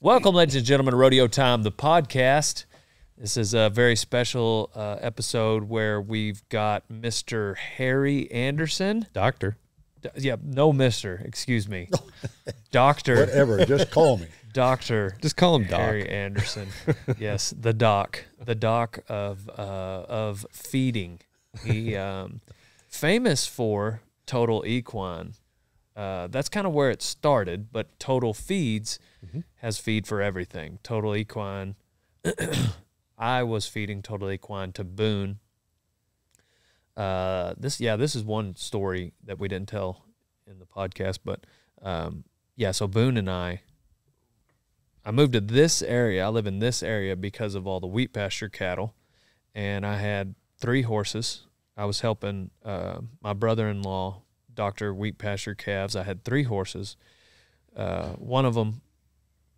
Welcome, ladies and gentlemen, to Rodeo Time, the podcast. This is a very special uh, episode where we've got Mr. Harry Anderson. Doctor. D- yeah, no, Mister. Excuse me, Doctor. Whatever, just call me. Doctor. Just call him Doc. Harry Anderson. yes, the doc, the doc of uh, of feeding. He um, famous for Total Equine. Uh, that's kind of where it started, but Total Feeds has feed for everything. Total Equine. I was feeding Total Equine to Boone. Uh, this yeah, this is one story that we didn't tell in the podcast, but um, yeah, so Boone and I I moved to this area. I live in this area because of all the wheat pasture cattle, and I had three horses. I was helping uh, my brother-in-law doctor wheat pasture calves. I had three horses. Uh, one of them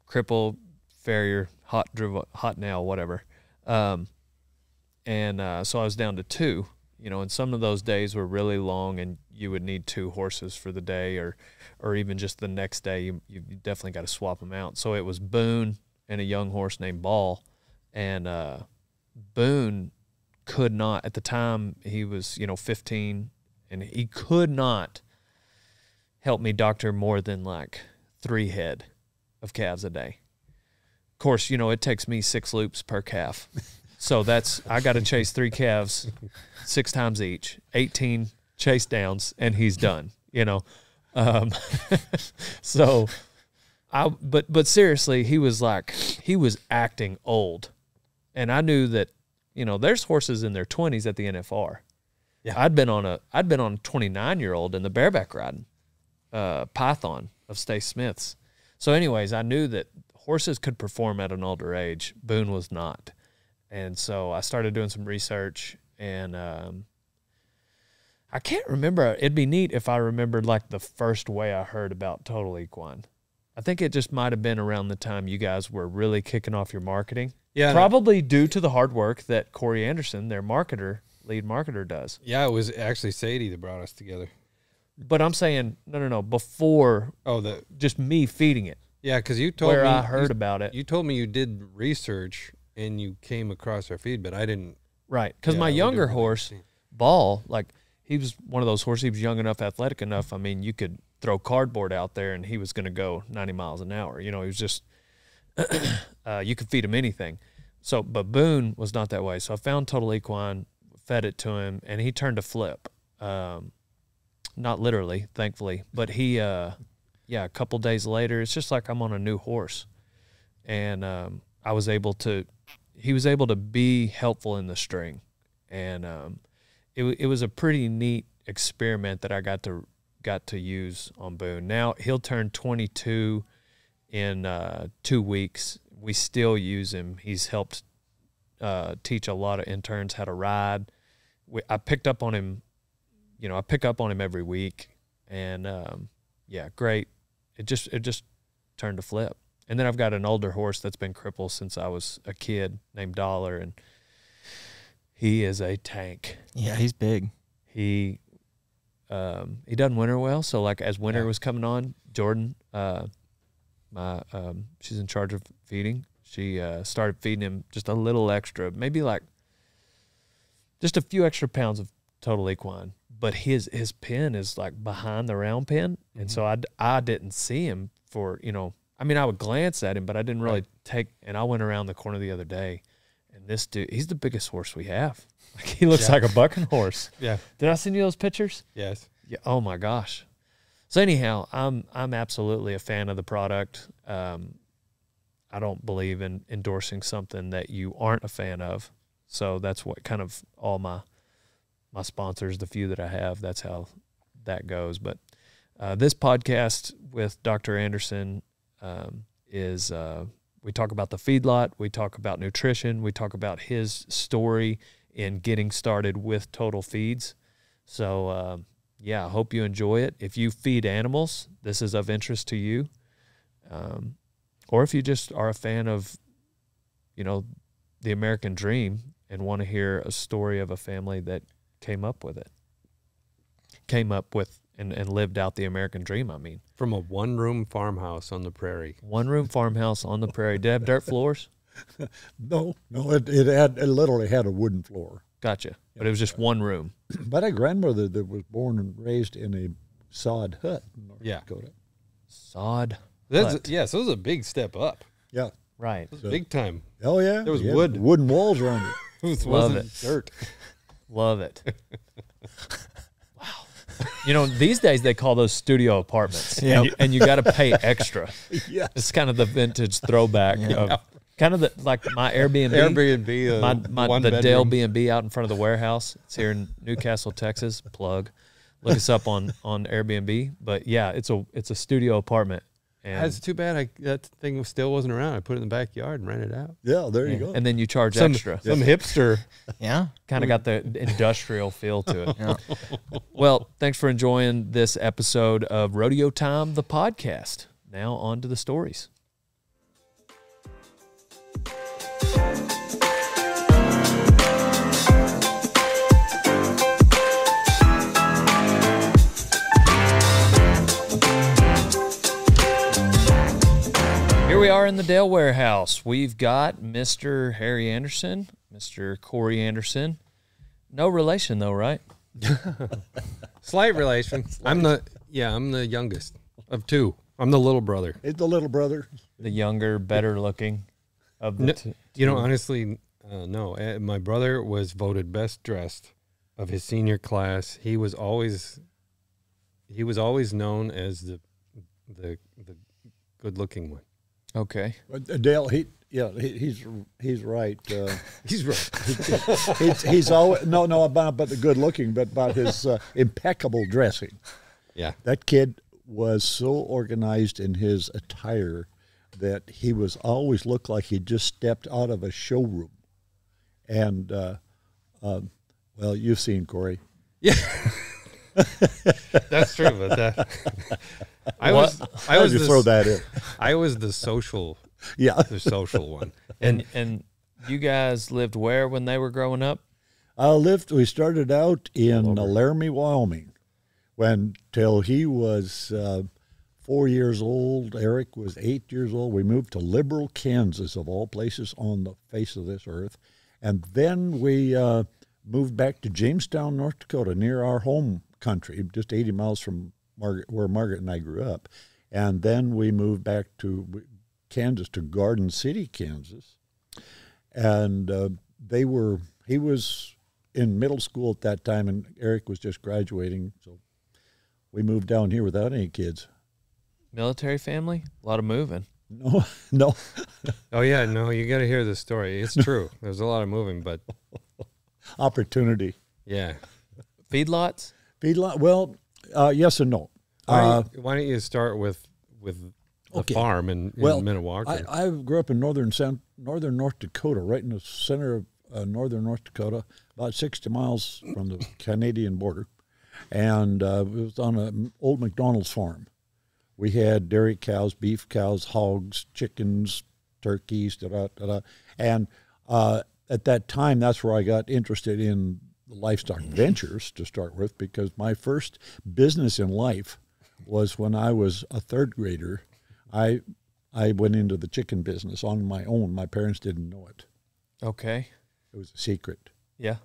crippled, farrier, hot hot nail, whatever. Um, and uh, so I was down to two. You know, and some of those days were really long, and you would need two horses for the day, or or even just the next day. You you definitely got to swap them out. So it was Boone and a young horse named Ball, and uh, Boone could not at the time he was you know 15, and he could not help me doctor more than like three head of calves a day. Of course, you know it takes me six loops per calf. So that's I got to chase three calves six times each, 18 chase downs, and he's done. You know, um, so I but but seriously, he was like he was acting old, and I knew that you know there's horses in their 20s at the NFR. Yeah. I'd been on a I'd been on a 29 year old in the bareback riding, uh, Python of Stace Smith's. So, anyways, I knew that horses could perform at an older age. Boone was not. And so I started doing some research and um, I can't remember. It'd be neat if I remembered like the first way I heard about Total Equine. I think it just might have been around the time you guys were really kicking off your marketing. Yeah. Probably due to the hard work that Corey Anderson, their marketer, lead marketer, does. Yeah, it was actually Sadie that brought us together. But I'm saying, no, no, no, before Oh, the just me feeding it, yeah, because you told me where me I heard you, about it. You told me you did research and you came across our feed, but I didn't. Right. Because yeah, my younger horse. Ball, like he was one of those horses. He was young enough, athletic enough. I mean, you could throw cardboard out there and he was going to go 90 miles an hour. You know, he was just, uh, you could feed him anything. So, but Boone was not that way. So I found Total Equine, fed it to him, and he turned a flip. Um, not literally, thankfully, but he, uh, yeah, a couple days later, it's just like I'm on a new horse. And um, I was able to, he was able to be helpful in the string. And um, it, it was a pretty neat experiment that I got to got to use on Boone. Now he'll turn 22 in uh, two weeks. We still use him. He's helped uh, teach a lot of interns how to ride. We, I picked up on him, you know, I pick up on him every week, and um, yeah, great. It just it just turned to flip. And then I've got an older horse that's been crippled since I was a kid named Dollar, and he is a tank Yeah, he's big. he um he doesn't winter well so like as winter Yeah. was coming on jordan uh my um she's in charge of feeding she uh started feeding him just a little extra maybe like just a few extra pounds of total equine but his his pin is like behind the round pin and so I I didn't see him for you know i mean i would glance at him but i didn't really Right. take and i went around the corner the other day and this dude he's the biggest horse we have like he looks Yeah. like a bucking horse Yeah. did I send you those pictures? Yes. Yeah. Oh my gosh. So anyhow, I'm I'm absolutely a fan of the product. Um, I don't believe in endorsing something that you aren't a fan of. So that's what kind of all my my sponsors, the few that I have, that's how that goes. But uh, this podcast with Dr. Anderson um, is uh, we talk about the feedlot, we talk about nutrition, we talk about his story in getting started with Total Feeds. So um, yeah, I hope you enjoy it. If you feed animals, this is of interest to you, um, or if you just are a fan of, you know, the American dream and want to hear a story of a family that came up with it, came up with and and lived out the American dream. I mean, From a one room farmhouse on the prairie. one room farmhouse on the prairie. Did it have dirt floors? No, no, it, it had it literally had a wooden floor. Gotcha. But it was just one room. But a grandmother that was born and raised in a sod hut in North Yeah. Dakota. Sod. That's, hut. yeah, so it was a big step up. Yeah. Right. It was big time. Oh yeah. There was yeah, wood. wooden walls around it. It Love wasn't it. dirt. Love it. wow. You know, these days they call those studio apartments. Yep. And you, and you got to pay extra. yeah. It's kind of the vintage throwback of kind of the like my Airbnb. Airbnb, uh, my, my the Dale. B and B out in front of the warehouse. It's here in Newcastle, Texas. Plug. Look us up on on Airbnb. But yeah, it's a it's a studio apartment. And, That's too bad. I that thing still wasn't around. I put it in the backyard and rented it out. Yeah, there you go. and then you charge Some, extra. some hipster. Yeah. Kind of got the industrial feel to it. Yeah. Well, thanks for enjoying this episode of Rodeo Time, the podcast. Now on to the stories. We are in the Dale warehouse. We've got Mr. Harry Anderson, Mr. Corey Anderson. No relation though, right? Slight relation. I'm the yeah. I'm the youngest of two. I'm the little brother. He's the little brother. The younger, better looking of the No, two. you know, honestly, uh, no. Uh, my brother was voted best dressed of his senior class. He was always he was always known as the the the good looking one. Okay. But, uh, Dale, he yeah, he, he's he's right. Uh, He's right. he's, he's always no no about about the good looking, but about his uh, impeccable dressing. yeah. That kid was so organized in his attire that he was always looked like he just stepped out of a showroom. And uh, um, well, you've seen Corey. That's true. But that I What? was I was you the, throw that in? I was the social Yeah, the social one. And and you guys lived where when they were growing up? I lived. We started out in uh, Laramie, Wyoming, when till he was uh, four years old. Eric was eight years old. We moved to Liberal, Kansas, of all places on the face of this earth, and then we uh, moved back to Jamestown, North Dakota, near our home country, just 80 miles from Margaret, where Margaret and I grew up, and then we moved back to Kansas to Garden City, Kansas and uh, they were he was in middle school at that time and eric was just graduating so we moved down here without any kids Military family? A lot of moving. no no Oh yeah, no, you got to hear the story. It's true. There's a lot of moving, but opportunity yeah. Feedlots? Feedlot well uh, yes and no Why, uh, don't you- why don't you start with with the Okay. farm in, in well? I, I grew up in northern San, northern north dakota right in the center of uh, northern north dakota about 60 miles from the canadian border and uh, it was on an old mcdonald's farm we had dairy cows, beef cows, hogs, chickens, turkeys, da da da. da. And uh, at that time, that's where I got interested in livestock ventures to start with, because my first business in life was when I was a third grader. I I went into the chicken business on my own. My parents didn't know it; Okay. it was a secret. Yeah.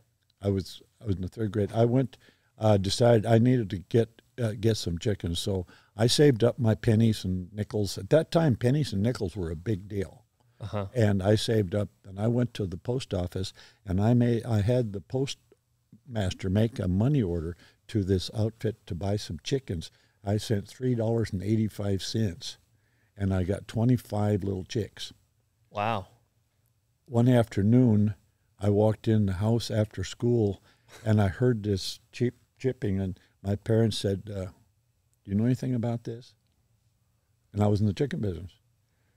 I was I was in the third grade. I went uh, decided I needed to get uh, get some chickens, so I saved up my pennies and nickels. At that time, pennies and nickels were a big deal, Uh-huh. and I saved up. And I went to the post office, and I made I had the postmaster make a money order to this outfit to buy some chickens. I sent three dollars and eighty five cents, and I got twenty five little chicks Wow. one afternoon, I walked in the house after school, and I heard this cheap chipping, and my parents said, uh, "Do you know anything about this?" And I was in the chicken business,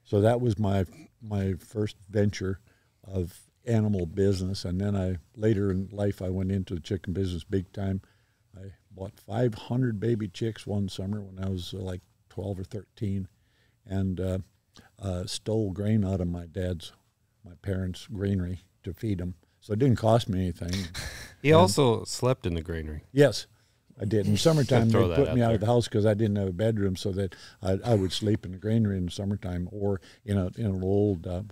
so that was my my first venture of animal business. And then I later in life I went into the chicken business big time. I bought 500 baby chicks one summer when I was uh, like 12 or 13, and uh, uh, stole grain out of my dad's my parents' granary to feed them. So it didn't cost me anything. he also slept in the granary. Yes, I did. In summertime, they put out me out of the house because I didn't have a bedroom, so that I, I would sleep in the granary in the summertime or in a in an old uh,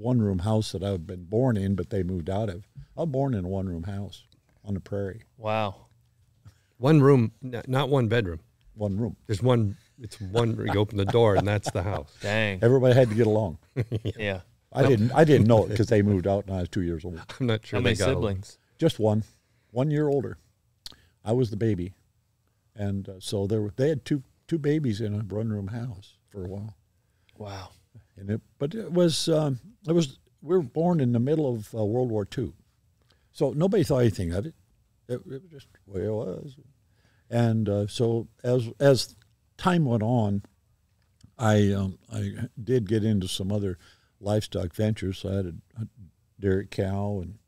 one room house that I've been born in, but they moved out of. I was born in a one room house on the prairie, Wow. One room, not one bedroom. one room. There's one. It's one. You open the door, and that's the house. Dang. Everybody had to get along. Yeah. I didn't. I didn't know it because they moved out when I was two years old. I'm not sure. How they many got along. siblings? Just one, one year older. I was the baby, and uh, so there were. They had two two babies in a one room house for a while. Wow. And it, but it was um, it was we were born in the middle of uh, World War II, so nobody thought anything of it. It, it was just the way it was, and uh, so as as time went on, I um, I did get into some other livestock ventures. I had a, a dairy cow and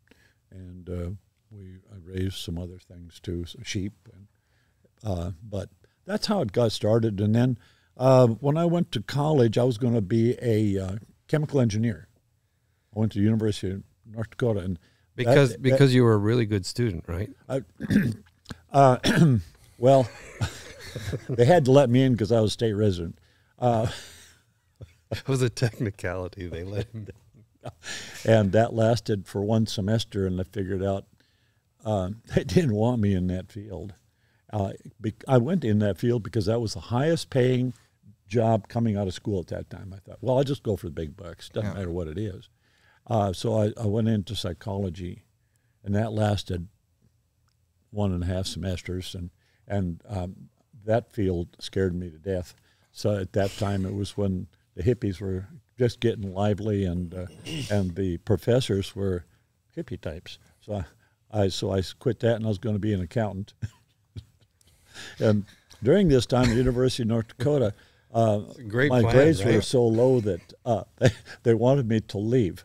and uh, we I raised some other things too, sheep and uh, but that's how it got started. And then uh, when I went to college, I was going to be a uh, chemical engineer. I went to the University of North Dakota, and Because that- because you were a really good student, right? uh, well, they had to let me in because I was a state resident. Uh, It was a technicality. They let him. down. and that lasted for one semester, and I figured out um, they didn't want me in that field. Uh, I went in that field because that was the highest paying job coming out of school at that time. I thought, well, I'll just go for the big bucks. Doesn't Yeah. matter what it is. Uh, so I, I went into psychology, and that lasted one and a half semesters, and and um, that field scared me to death. So at that time, it was when the hippies were just getting lively, and uh, and the professors were hippie types. So I, I so I quit that, and I was going to be an accountant. and during this time, the University of North Dakota, uh, great my plan, grades were so low that uh, they, they wanted me to leave.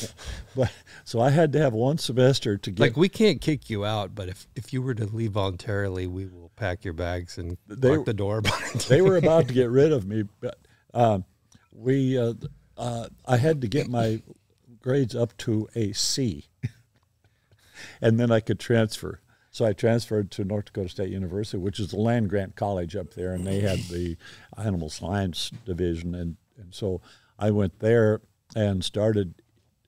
but so I had to have one semester to get Like we can't kick you out, but if if you were to leave voluntarily, we will pack your bags and They- lock the door they were about to get rid of me, but um, we uh, uh, I had to get my grades up to a C, and then I could transfer. So I transferred to North Dakota State University, which is the land grant college up there, and they had the animal science division, and, and so I went there and started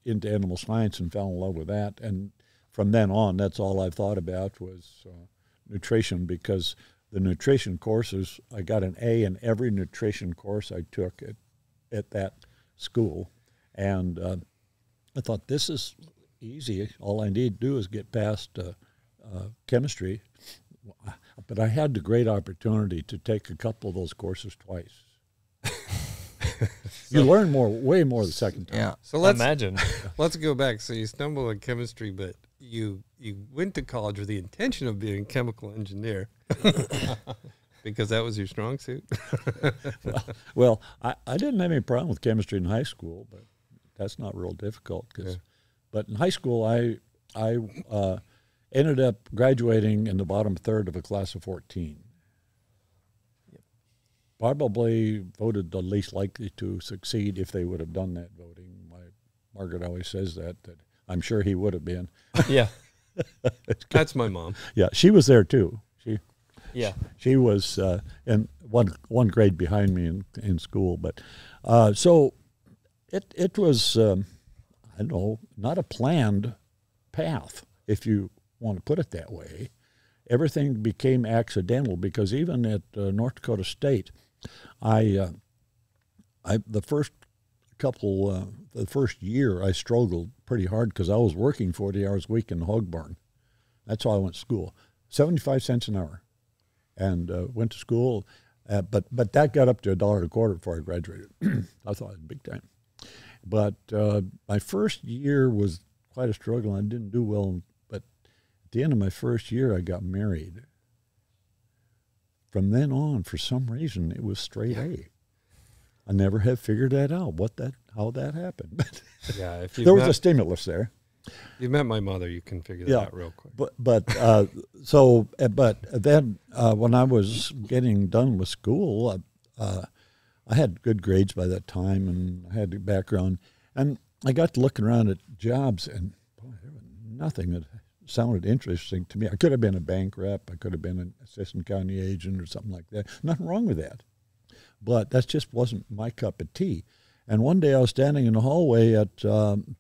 into animal science and fell in love with that, and from then on, that's all I thought about was uh, nutrition because the nutrition courses I got an A in every nutrition course I took at at that school, and uh, I thought this is easy. All I need to do is get past uh, uh, chemistry, but I had the great opportunity to take a couple of those courses twice. you learn more, way more the second time. Yeah. So let's Imagine. let's go back. So you stumbled on chemistry, but you you went to college with the intention of being a chemical engineer because that was your strong suit. Well, I, I didn't have any problem with chemistry in high school, but that's not real difficult. 'cause- Yeah. But in high school, I I uh, ended up graduating in the bottom third of a class of fourteen. Probably voted the least likely to succeed if they would have done that voting. My Margaret always says that that I'm sure he would have been. yeah. That's my mom. Yeah, she was there too. She Yeah. she was uh, in one one grade behind me in, in school, but uh, so it it was um, I don't know not a planned path if you want to put it that way. Everything became accidental because even at uh, North Dakota State, I uh, I the first couple uh, the first year I struggled pretty hard because I was working forty hours a week in hog barn. That's how I went to school. Seventy five cents an hour and uh, went to school. Uh, but but that got up to a dollar and a quarter before I graduated. I thought it was big time. But uh, my first year was quite a struggle. I didn't do well. At the end of my first year, I got married. From then on, for some reason, it was straight A. I never have figured that out. What that how that happened. Yeah, if you there was a stimulus there. you met my mother, you can figure that Yeah. out real quick. But but uh, so uh, but then uh, when I was getting done with school, uh, uh, I had good grades by that time, and I had a background, and I got to looking around at jobs, and boy, there was nothing that sounded interesting to me. I could have been a bank rep. I could have been an assistant county agent or something like that. Nothing wrong with that. But that just wasn't my cup of tea. And one day I was standing in the hallway at um,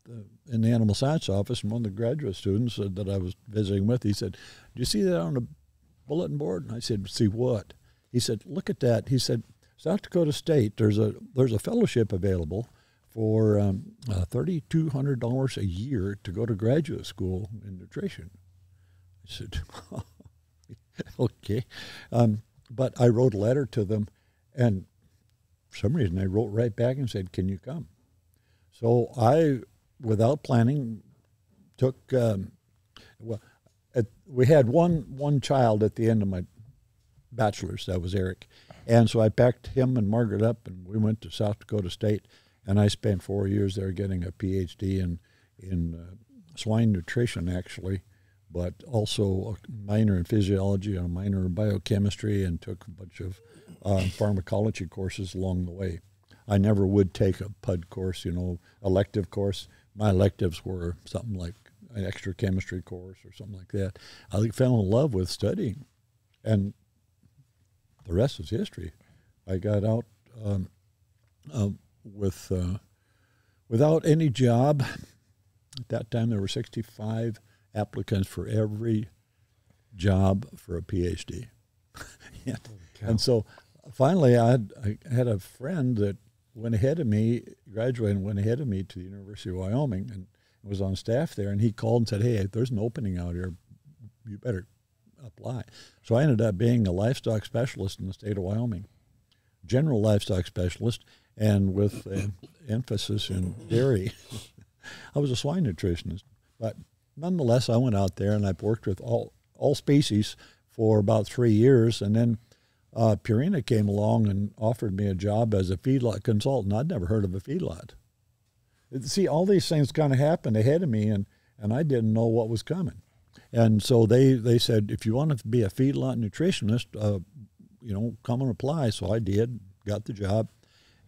in the animal science office, and one of the graduate students that I was visiting with, he said, "Do you see that on the bulletin board?" And I said, "See what?" He said, "Look at that." He said, "South Dakota State, there's a there's a fellowship available for um, uh, thirty two hundred dollars a year to go to graduate school in nutrition." I said, "Okay," um, but I wrote a letter to them, and for some reason I wrote right back and said, "Can you come?" So I, without planning, took. Um, well, at, we had one one child at the end of my bachelor's. That was Eric, and so I packed him and Margaret up, and we went to South Dakota State, and I spent four years there getting a PhD in in uh, swine nutrition, actually, but also a minor in physiology and a minor in biochemistry, and took a bunch of uh, pharmacology courses along the way. I never would take a PUD course, you know, elective course. My electives were something like an extra chemistry course or something like that. I fell in love with studying, and the rest is history. I got out um, uh, with uh, without any job. At that time, there were 65 applicants for every job for a PhD. and, and so finally, I had, I had a friend that went ahead of me, graduated and went ahead of me to the University of Wyoming and was on staff there. And he called and said, Hey, there's an opening out here. You better apply. So I ended up being a livestock specialist in the state of Wyoming, general livestock specialist, and with an emphasis in dairy. I was a swine nutritionist. But nonetheless, I went out there and I've worked with all, all species for about three years. And then uh, Purina came along and offered me a job as a feedlot consultant. I'd never heard of a feedlot. See, all these things kind of happened ahead of me, and, and I didn't know what was coming. And so they, they said, if you want to be a feedlot nutritionist, uh, you know, come and apply. So I did, got the job,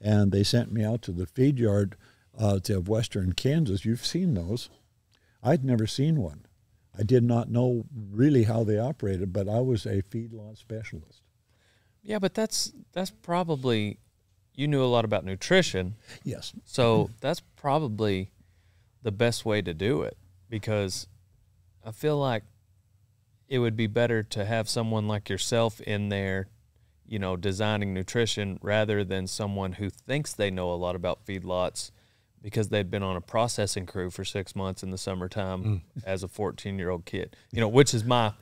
and they sent me out to the feed yard uh, to Western Kansas. You've seen those. I'd never seen one. I did not know really how they operated, but I was a feedlot specialist. Yeah, but that's that's probably you knew a lot about nutrition. Yes. So that's probably the best way to do it because I feel like it would be better to have someone like yourself in there, you know, designing nutrition rather than someone who thinks they know a lot about feedlots because they'd been on a processing crew for six months in the summertime mm. as a 14 year old kid, you know, which is my,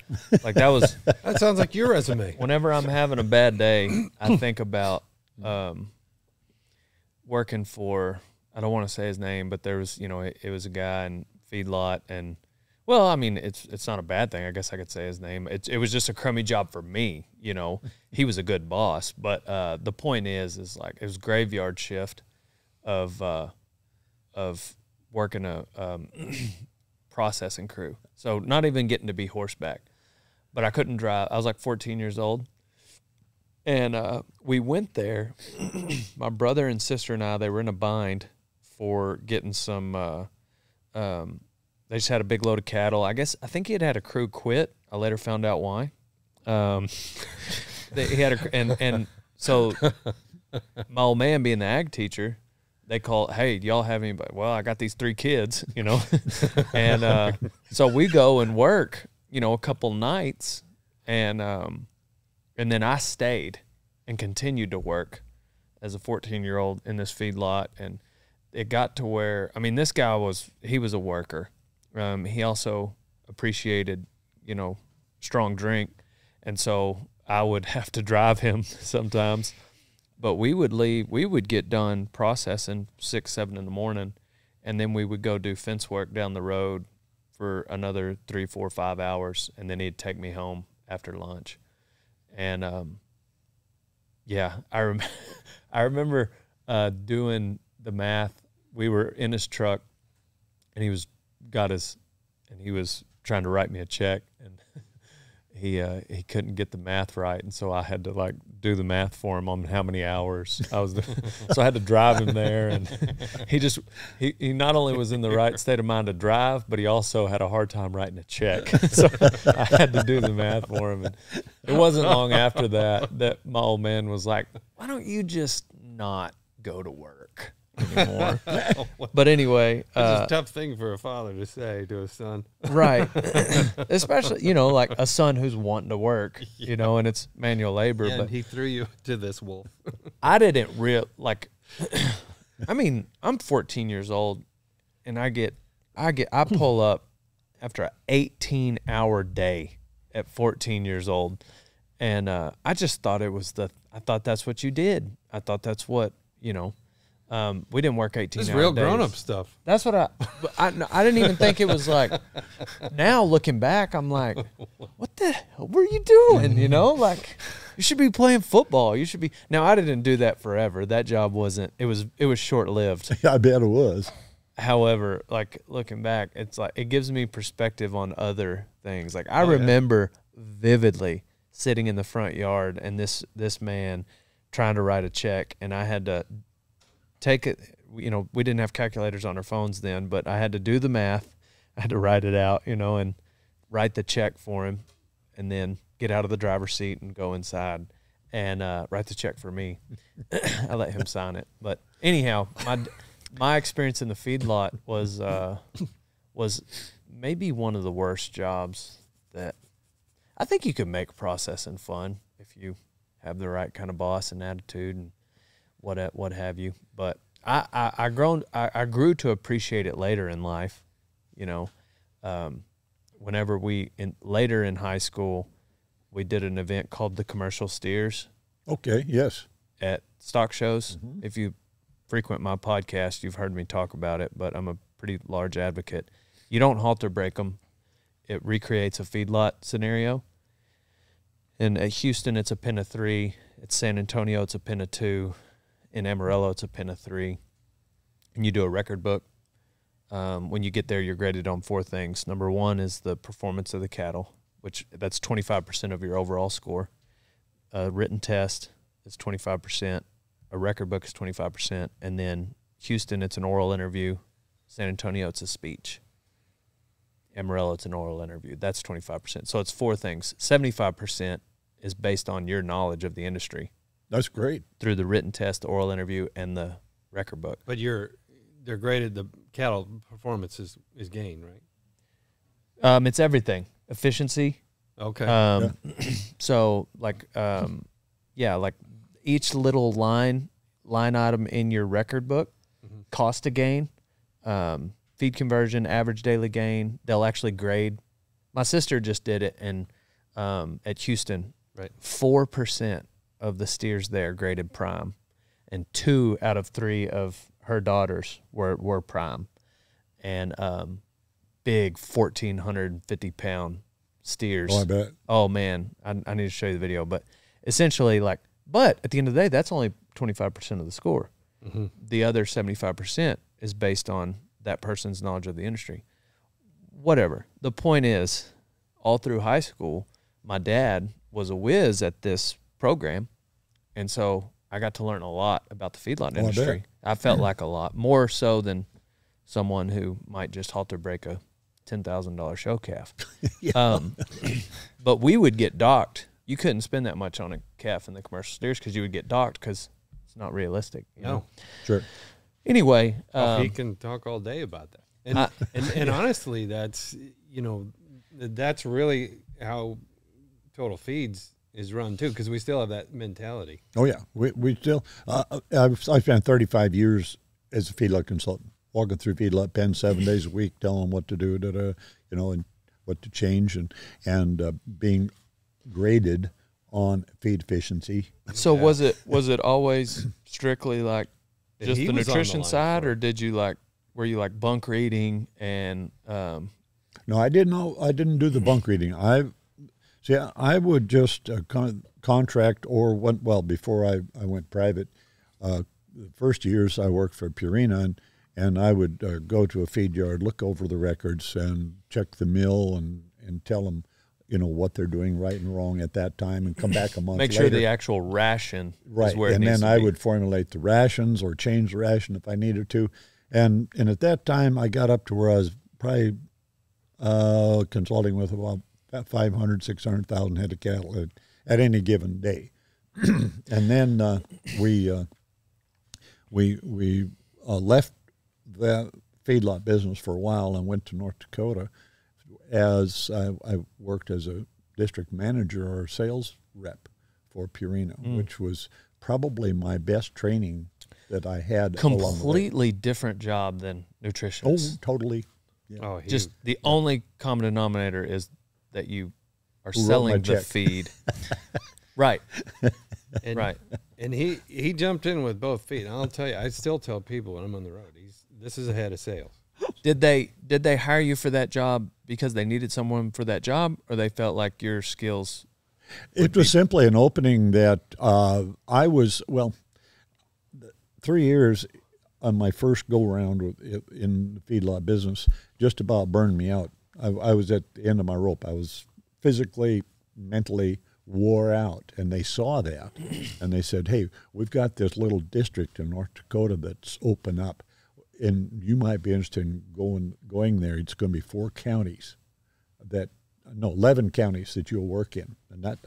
like that was. that sounds like your resume. Whenever I'm having a bad day, I think about um, working for, I don't want to say his name, but there was, you know, it, it was a guy in feedlot and, well, I mean, it's it's not a bad thing. I guess I could say his name. It it was just a crummy job for me. You know, he was a good boss, but uh, the point is, is like it was graveyard shift of uh, of working a um, processing crew. So not even getting to be horseback. But I couldn't drive. I was like 14 years old. And uh, we went there. My brother and sister and I, they were in a bind for getting some. Uh, um, they just had a big load of cattle. I guess I think he had had a crew quit. I later found out why. Um, they, he had a and and so my old man being the ag teacher, they call, hey, do y'all have anybody? Well, I got these three kids, you know, and uh, so we go and work, you know, a couple nights, and um, and then I stayed and continued to work as a 14 year old in this feed lot, and it got to where I mean, this guy was he was a worker. Um, he also appreciated, you know, strong drink, and so I would have to drive him sometimes but we would leave, we would get done processing six, seven in the morning, and then we would go do fence work down the road for another three, four, five hours, and then he'd take me home after lunch. And um, yeah, I rem- I remember uh, doing the math. We were in his truck, and he was got his, and he was trying to write me a check, and he uh, he couldn't get the math right, and so I had to like do the math for him on how many hours I was. so I had to drive him there, and he just he, he not only was in the right state of mind to drive, but he also had a hard time writing a check. so I had to do the math for him, and it wasn't long after that that my old man was like, "Why don't you just not go to work?" Anymore. but anyway, It's uh, a tough thing for a father to say to a son. right especially you know like a son who's wanting to work you know and it's manual labor And but he threw you to this wolf. i didn't real like i mean i'm 14 years old and i get i get i pull up after an 18 hour day at 14 years old and uh, i just thought it was the i thought that's what you did i thought that's what you know um, we didn't work 18 This is real days. grown up stuff. That's what I, but I. I didn't even think it was like. Now looking back, I'm like, what the hell were you doing? You know, like you should be playing football. You should be. Now I didn't do that forever. That job wasn't. It was. It was short lived. I bet it was. However, like looking back, it's like it gives me perspective on other things. Like I Oh, yeah. remember vividly sitting in the front yard and this this man trying to write a check, and I had to take it. You know, we didn't have calculators on our phones then, but I had to do the math. I had to write it out, you know, and write the check for him, and then get out of the driver's seat and go inside and uh, write the check for me. I let him sign it. But anyhow, my my experience in the feedlot was uh, was maybe one of the worst jobs that I think you can make processing fun if you have the right kind of boss and attitude and what what have you. But I I, I grown I, I grew to appreciate it later in life. You know, um, whenever we in later in high school, we did an event called the Commercial Steers Okay, yes. at stock shows. If you frequent my podcast, you've heard me talk about it, but I'm a pretty large advocate. You don't halter break them. It recreates a feedlot scenario. And at Houston, it's a pin of three. At San Antonio, it's a pin of two. In Amarillo, it's a pin of three. And you do a record book. Um, when you get there, you're graded on four things. Number one is the performance of the cattle, which that's 25% of your overall score. A written test is 25%. A record book is 25%. And then Houston, it's an oral interview. San Antonio, it's a speech. Amarillo, it's an oral interview. That's 25%. So it's four things. 75% is based on your knowledge of the industry That's great. through the written test, the oral interview, and the record book. But you're they're graded the cattle performance is, is gained, right? Um, it's everything efficiency. Okay. Um, so like, um, yeah, like each little line line item in your record book, Mhm. cost to gain, um, feed conversion, average daily gain. They'll actually grade. My sister just did it, and um, at Houston, Right. four percent of the steers there graded prime, and two out of three of her daughters were were prime, and um, big fourteen hundred fifty pound steers. Oh, I bet. Oh man, I, I need to show you the video. But essentially, like, but at the end of the day, that's only twenty five percent of the score. Mhm. The other seventy five percent is based on that person's knowledge of the industry. Whatever. The point is, all through high school, my dad was a whiz at this program, and so I got to learn a lot about the feedlot Oh, I bet. industry. I, felt like a lot more so than someone who might just halter break a ten thousand dollar show calf. um, but we would get docked. You couldn't spend that much on a calf in the commercial steers because you would get docked because it's not realistic. You no. know? Sure. Anyway, Oh, he um, can talk all day about that. And, I- and and honestly, that's you know, that's really how Total Feeds is run too, because we still have that mentality. Oh yeah, we we still. Uh, I've I spent 35 years as a feedlot consultant, walking through feedlot pens seven days a week, telling them what to do, da, da, you know, and what to change, and and uh, being graded on feed efficiency. so Yeah. was it was it always strictly like just the was on the nutrition side, or did you like were you like bunk reading and um, No, I didn't know. I didn't do the bunk reading. I see. I would just uh, con- contract or went well before I, I went private. Uh, the first years I worked for Purina, and, and I would uh, go to a feed yard, look over the records, and check the mill, and and tell them you know what they're doing right and wrong at that time, and come back a month. Make sure later. the actual ration right, is where it and then I be. would formulate the rations or change the ration if I needed to, and and at that time I got up to where I was probably uh, consulting with about 500, 600,000 head of cattle at, at any given day. and then uh, we uh, we we uh, left that feedlot business for a while and went to North Dakota as I, I worked as a district manager or sales rep for Purina, Mm. which was probably my best training that I had. along the completely different job than Oh, nutritionist. totally. Oh, he, Just the only common denominator is that you are Who wrote selling the check. feed. right. and, Right. And he he jumped in with both feet. And I'll tell you, I still tell people when I'm on the road, he's this is a head of sales. Did they did they hire you for that job because they needed someone for that job or they felt like your skills It was simply an opening that uh, I was well. Three years on my first go round in the feedlot business just about burned me out. I, I was at the end of my rope. I was physically, mentally wore out, and they saw that, and they said, "Hey, we've got this little district in North Dakota that's open up, and you might be interested in going going there. It's going to be four counties that no 11 counties that you'll work in and that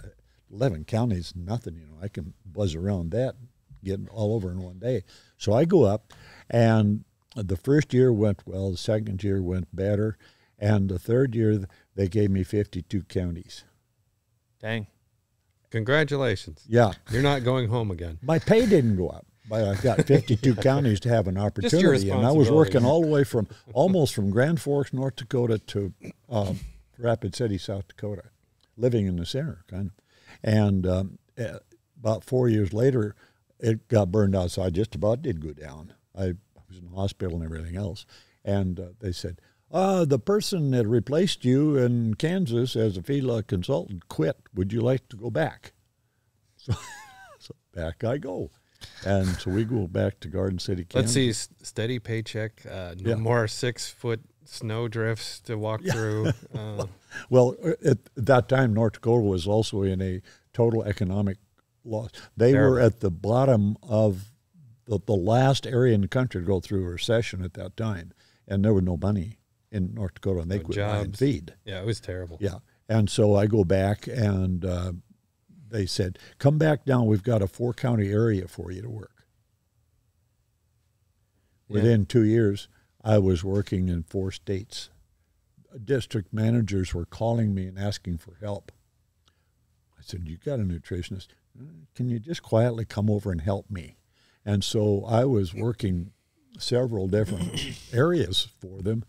11 counties nothing you know i can buzz around that get all over in one day so i go up and the first year went well the second year went better and the third year they gave me 52 counties dang. Congratulations. yeah You're not going home again. my pay didn't go up but i got 52 counties to have an opportunity and i was working all the way from almost from grand forks north dakota to um, rapid city south dakota living in the center kind of and um, eh, about four years later it got burned out so i just about did go down i was in the hospital and everything else and uh, they said uh, the person that replaced you in kansas as a feedlot consultant quit would you like to go back so, so back i go and so we go back to garden city Kansas. Let's see, steady paycheck. Uh, no Yeah. more six foot snow drifts to walk through. Uh, Well, at that time, North Dakota was also in a total economic loss. They were at the bottom of the, the last area in the country to go through a recession at that time, and there was no money in North Dakota, and they No quit buying jobs. feed. yeah, it was terrible. Yeah, and so I go back, and uh, they said, "Come back down. We've got a four county area for you to work." Yeah. Within two years, I was working in four states. District managers were calling me and asking for help. I said, "You got a nutritionist? Can you just quietly come over and help me?" And so I was working several different areas for them,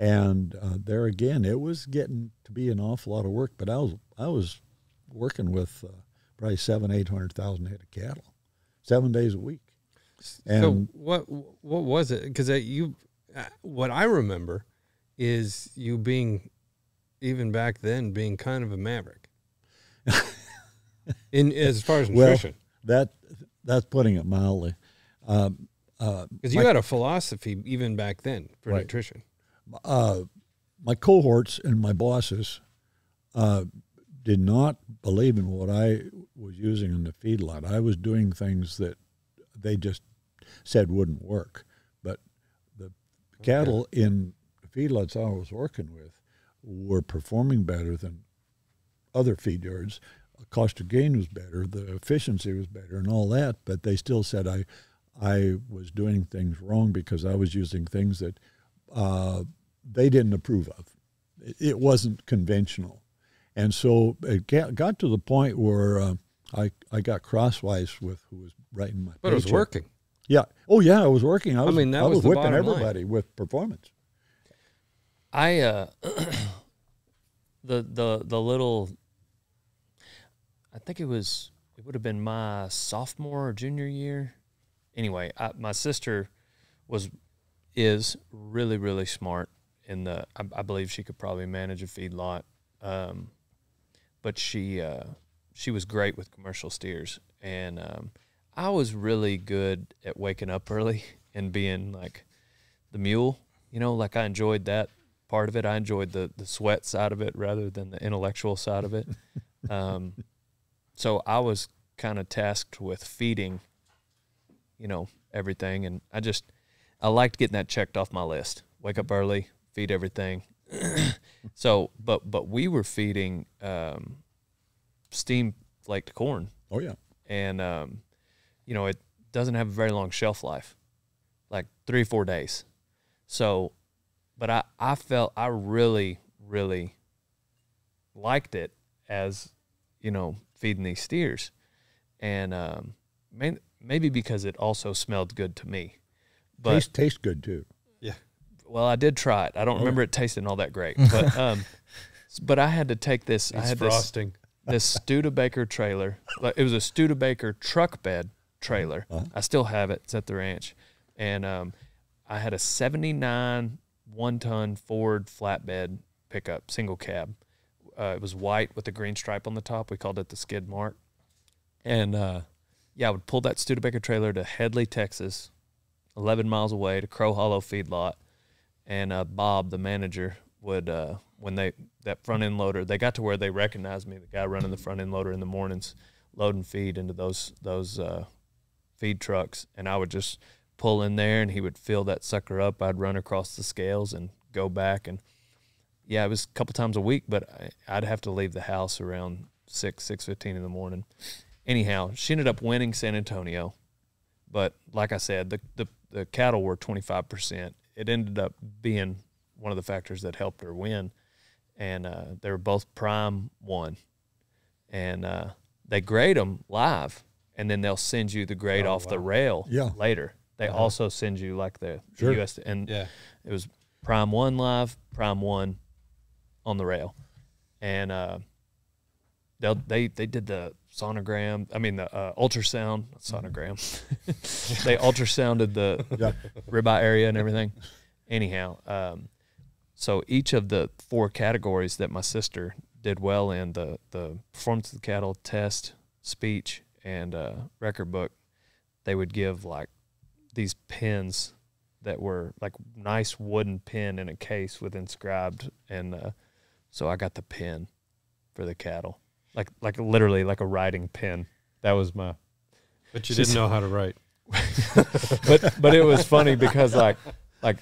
and uh, there again, it was getting to be an awful lot of work. But I was I was working with uh, probably seven, eight hundred thousand head of cattle, seven days a week. so what what was it? Because you, uh, what I remember is you being, even back then, being kind of a maverick. In as far as Well, nutrition, That that's putting it mildly. Um, uh, because you had a philosophy even back then for Right. nutrition. Uh, my cohorts and my bosses uh, did not believe in what I was using in the feedlot. I was doing things that they just said wouldn't work. But the cattle in the feedlots I was working with were performing better than other feed yards. Cost of gain was better, the efficiency was better, and all that. But they still said I, I was doing things wrong because I was using things that uh, they didn't approve of. It, it wasn't conventional, and so it got, got to the point where uh, I I got crosswise with who was writing my. But it was working. Yeah. Oh yeah, it was working. I I was. mean, that I was was whipping bottom line. everybody with performance. I uh the the the little I think it was it would have been my sophomore or junior year. Anyway, I, my sister was is really really smart in the I, I believe she could probably manage a feedlot. Um but she uh she was great with commercial steers and um I was really good at waking up early and being like the mule, you know, like I enjoyed that part of it. I enjoyed the the sweat side of it rather than the intellectual side of it. um, so I was kind of tasked with feeding, you know, everything, and I just I liked getting that checked off my list. Wake up early, feed everything. so, but but we were feeding um, steam flaked corn, Oh yeah. and um, you know it doesn't have a very long shelf life, like three or four days. So, but I I felt I really really liked it as you know feeding these steers, and um, may, maybe because it also smelled good to me. But Taste tastes good too. Well, I did try it. I don't Oh. remember it tasting all that great, but um, but I had to take this. I It's had this frosting. this Studebaker trailer. Like it was a Studebaker truck bed trailer. Uh-huh. I still have it. It's at the ranch, and um, I had a '79 one ton Ford flatbed pickup, single cab. Uh, it was white with a green stripe on the top. We called it the skid mark, and uh, yeah, I would pull that Studebaker trailer to Headley, Texas, 11 miles away to Crow Hollow feedlot, and uh, Bob, the manager, would uh, when they that front end loader, they got to where they recognized me, the guy running the front end loader in the mornings, loading feed into those those uh, feed trucks, and I would just pull in there, and he would fill that sucker up. I'd run across the scales and go back, and yeah, it was a couple times a week, but I, I'd have to leave the house around six six fifteen in the morning. Anyhow, she ended up winning San Antonio, but like I said, the the, the cattle were twenty five percent. It ended up being one of the factors that helped her win, and uh, they were both prime one, and uh, they grade them live, and then they'll send you the grade Oh, off the rail Yeah. later. They Uh-huh. also send you like the, the Sure. US and Yeah. it was prime one live, prime one on the rail, and uh, they they they did the sonogram. I mean the uh, ultrasound sonogram. they ultrasounded the Yeah. ribeye area and everything. Anyhow, um, so each of the four categories that my sister did well in the the performance of the cattle test, speech, and uh, record book, they would give like these pins that were like nice wooden pin in a case with inscribed, and uh, so I got the pin for the cattle, like like literally like a writing pen. That was my But you didn't know how to write. but but it was funny because like like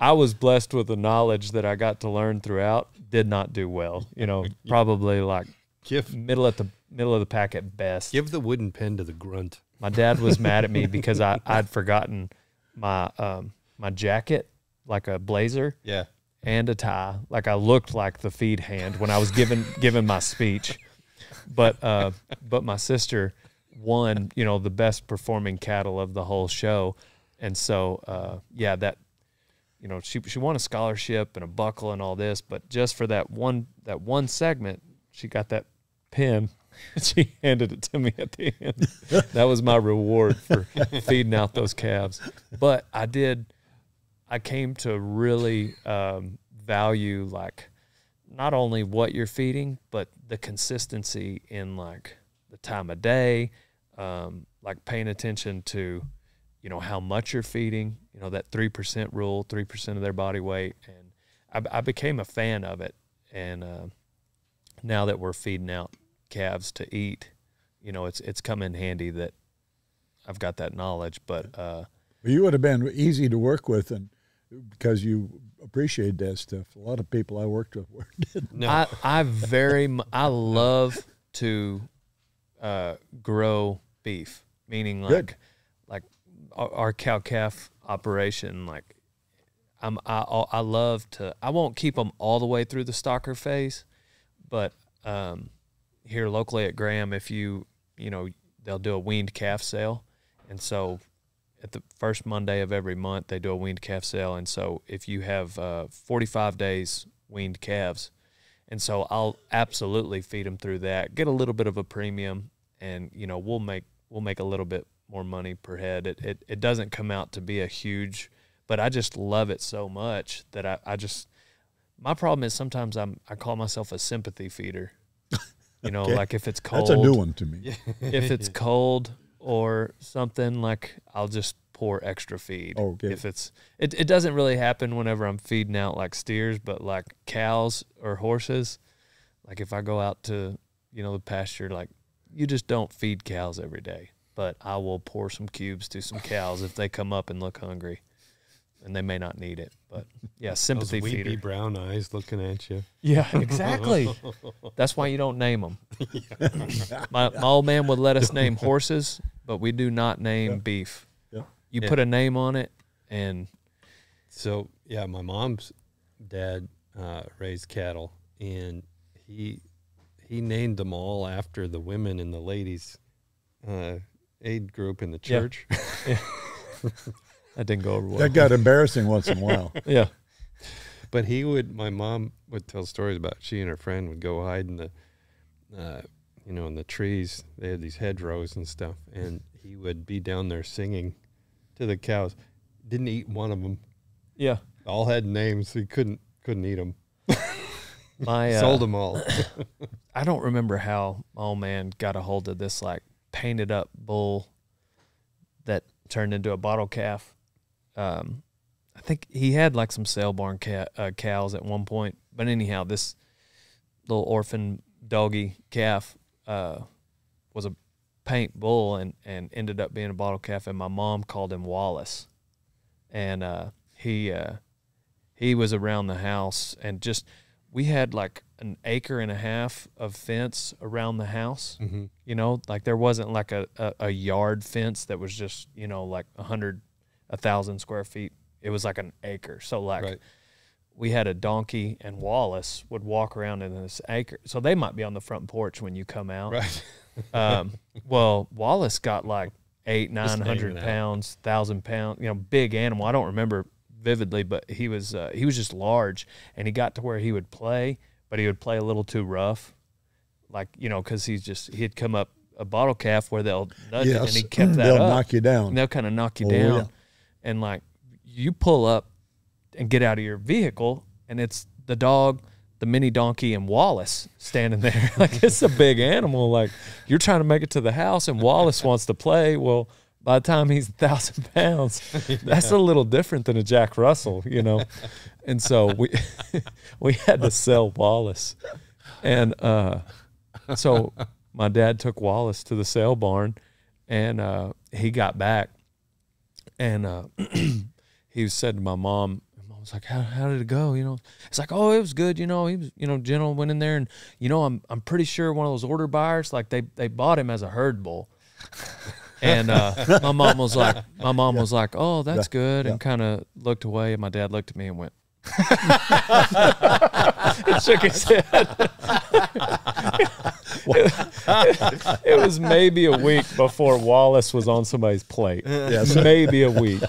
I was blessed with the knowledge that I got to learn throughout. Did not do well, you know, probably like Give middle at the middle of the pack at best. give the wooden pen to the grunt. My dad was mad at me because I I'd forgotten my um my jacket like a blazer Yeah. and a tie. Like I looked like the feed hand when I was giving giving my speech. But uh, but my sister won, you know, the best performing cattle of the whole show, and so uh, yeah, that you know she she won a scholarship and a buckle and all this, but just for that one that one segment, she got that pin. She handed it to me at the end. that was my reward for feeding out those calves. But I did I came to really um, value like not only what you're feeding, but the consistency in like the time of day, um, like paying attention to, you know, how much you're feeding. You know that three percent rule, three percent of their body weight, and I, I became a fan of it. And uh, now that we're feeding out calves to eat, you know, it's it's come in handy that I've got that knowledge. But uh, You would have been easy to work with, and because you appreciate that stuff. A lot of people I worked with were did. No. I I very mu- I love to uh, grow beef, meaning like Good. like our, our cow calf operation. Like I'm I I love to. I won't keep them all the way through the stocker phase, but um, here locally at Graham, if you you know they'll do a weaned calf sale, and so at the first Monday of every month they do a weaned calf sale, and so if you have uh, 45 days weaned calves, and so I'll absolutely feed them through that, get a little bit of a premium, and you know we'll make we'll make a little bit more money per head. It it, it doesn't come out to be a huge, but I just love it so much that I, I just my problem is sometimes I'm I call myself a sympathy feeder. You know, Okay. like if it's cold, That's a new one to me. if it's cold or something like I'll just pour extra feed. Oh, okay. If it's it, it doesn't really happen whenever I'm feeding out like steers, but like cows or horses, like if I go out to you know the pasture, like you just don't feed cows every day. But I will pour some cubes to some cows if they come up and look hungry, and they may not need it. But yeah, Those sympathy weepy feeder. brown eyes looking at you. Yeah, exactly. That's why you don't name them. my, my old man would let us name horses, but we do not name Yeah. beef. Yeah. You put a name on it, and So yeah, my mom's dad uh, raised cattle, and he he named them all after the women in the ladies' uh, aid group in the Yeah. church. That didn't go over well. That got embarrassing once in a while. yeah, But he would. My mom would tell stories about she and her friend would go hide in the, uh, you know, in the trees. They had these hedgerows and stuff, and he would be down there singing to the cows. Didn't eat one of them. yeah. All had names. He couldn't couldn't eat them. My uh, Sold them all. I don't remember how my old man got a hold of this like painted up bull that turned into a bottle calf. Um, I think he had like some sale barn ca- uh, cows at one point, but anyhow, this little orphan doggy calf uh, was a paint bull and and ended up being a bottle calf, and my mom called him Wallace, and uh, he uh, he was around the house and just we had like an acre and a half of fence around the house. Hmm you know like there wasn't like a, a, a yard fence that was just you know like a hundred a thousand square feet it was like an acre so like Right. we had a donkey and wallace would walk around in this acre so they might be on the front porch when you come out Right. um, well, Wallace got like eight, nine hundred pounds, thousand pound, you know, big animal. I don't remember vividly, but he was uh, he was just large, and he got to where he would play, but he would play a little too rough, like you know, because he's just he'd come up a bottle calf where they'll nudge it, and he kept that they'll up. knock you down. and they'll kind of knock you Oh, down, yeah. And like you pull up and get out of your vehicle, and it's the dog, the mini donkey, and Wallace standing there. like it's a big animal. Like you're trying to make it to the house, and Wallace wants to play. Well, by the time he's a thousand pounds, that's a little different than a Jack Russell, you know. And so we we had to sell Wallace, and uh, so my dad took Wallace to the sale barn, and uh, he got back, and uh, he said to my mom, mom was like, how, "How did it go?" You know, it's like, "Oh, it was good." You know, he was, you know, gentle went in there, and you know, I'm I'm pretty sure one of those order buyers, like they they bought him as a herd bull. And uh, my mom was like, my mom was like, "Oh, that's good," and kind of looked away. And my dad looked at me and went, and shook his head. it was maybe a week before Wallace was on somebody's plate. Yes. maybe a week.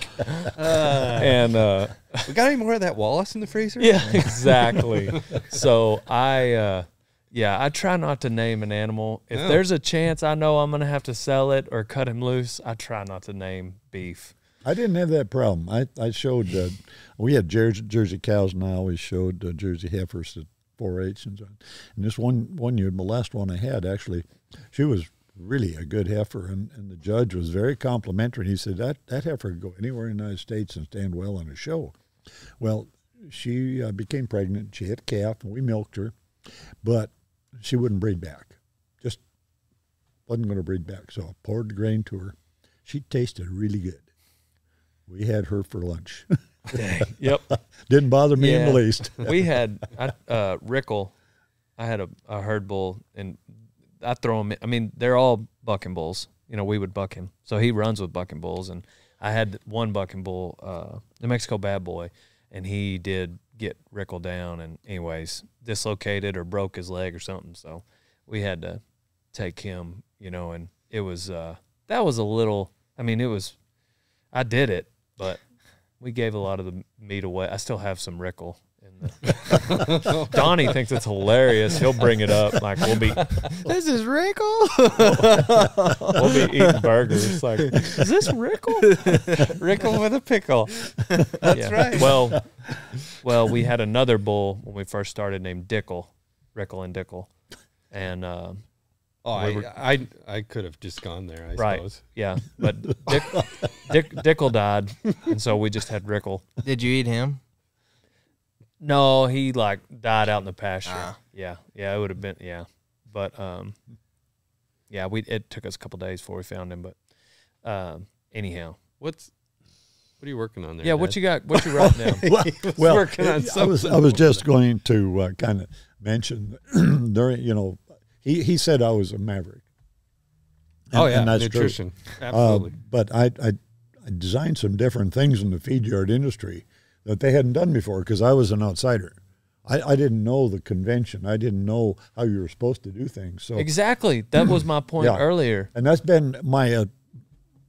and uh, We got any more of that Wallace in the freezer? yeah, exactly. so I, uh, yeah, I try not to name an animal. If No. there's a chance I know I'm gonna have to sell it or cut him loose, I try not to name beef. I didn't have that problem. I, I showed, uh, we had Jersey, Jersey cows and I always showed uh, Jersey heifers at 4-H and. And this one, one year, the last one I had actually, she was really a good heifer and, and the judge was very complimentary. He said that, that heifer could go anywhere in the United States and stand well on a show. Well, she uh, became pregnant. She had a calf and we milked her, but she wouldn't breed back. Just wasn't going to breed back. So I poured the grain to her. She tasted really good. We had her for lunch. Yep. Didn't bother me in the least. we had I, uh, Rickle. I had a, a herd bull, and I throw him. In, I mean, they're all bucking bulls. You know, we would buck him, so he runs with bucking bulls. And I had one bucking bull, uh, New Mexico bad boy, and he did get Rickle down, and anyways, dislocated or broke his leg or something. So we had to take him. You know, and it was uh, that was a little. I mean, it was. I did it, but we gave a lot of the meat away. I still have some Rickle. In the Donnie thinks it's hilarious. He'll bring it up. Like we'll be This is Rickle. we'll be eating burgers. Like is this Rickle? Rickle with a pickle. That's right. Well, well, we had another bull when we first started named Dickel, Rickle and Dickel, and uh, Oh, I, I I could have just gone there. I Right. suppose. Yeah, but Dick, Dick Dickel died, and so we just had Rickle. Did you eat him? No, he like died out in the pasture. Ah. Yeah, yeah, it would have been yeah, but um, yeah, we it took us a couple days before we found him, but um, anyhow, What's what are you working on there? yeah, what you got? What you wrote down? well, well, working on I was. I was just going to uh, kind of mention during you know he he said I was a maverick. oh And- yeah, and that's true. nutrition. Uh, Absolutely. but I, I I designed some different things in the feed yard industry that they hadn't done before because I was an outsider. I, I didn't know the convention. I didn't know how you were supposed to do things. So exactly, that was my point Yeah. earlier. and that's been my uh,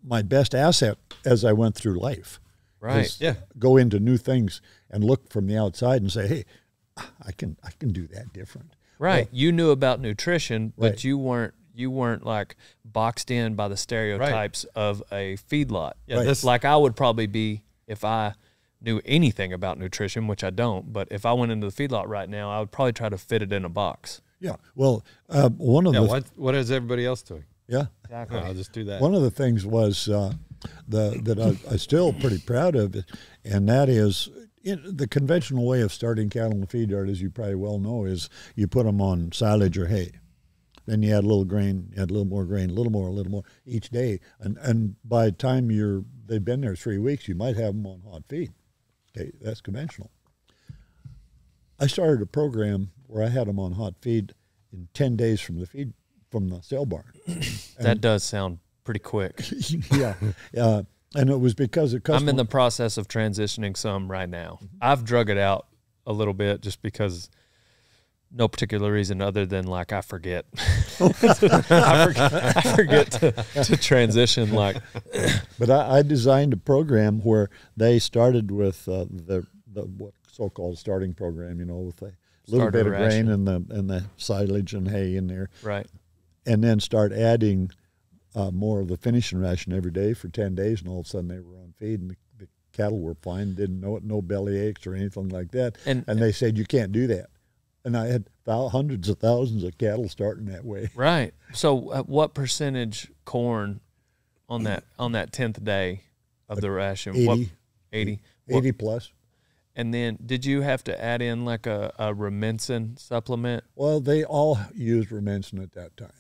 my best asset as I went through life. Right. Yeah. Go into new things and look from the outside and say, "Hey, I can I can do that different." Right. you knew about nutrition, but Right. you weren't you weren't like boxed in by the stereotypes of a feedlot. Yeah, Right. this Like I would probably be if I knew anything about nutrition, which I don't, but if I went into the feedlot right now, I would probably try to fit it in a box. Yeah. Well, uh, one of yeah. the What what is everybody else doing? yeah Exactly. I'll just do that. One of the things was uh, the that I, I'm still pretty proud of, and that is in, the conventional way of starting cattle in the feed yard, as you probably well know, is you put them on silage or hay. Then you add a little grain, you add a little more grain, a little more, a little more each day, and and by the time you're they've been there three weeks, you might have them on hot feed. Okay, that's conventional. I started a program where I had them on hot feed in ten days from the feed from the sale barn. that does sound pretty quick. yeah, uh, and it was because of I'm in the process of transitioning some right now. I've drug it out a little bit just because no particular reason other than like I forget. I forget, I forget to, to transition like But I, I designed a program where they started with uh, the the what so-called starting program, you know, with a little bit of grain and the and the silage and hay in there, right. and then start adding uh, more of the finishing ration every day for ten days, and all of a sudden they were on feed, and the, the cattle were fine, didn't know it, no belly aches or anything like that, And- and they said you can't do that, and I had thou- hundreds of thousands of cattle starting that way. Right. So uh, what percentage corn on that on that 10th day of the ration? What, 80, 80. What- plus. and then did you have to add in like a, a Rumensin supplement? Well, they all used Rumensin at that time.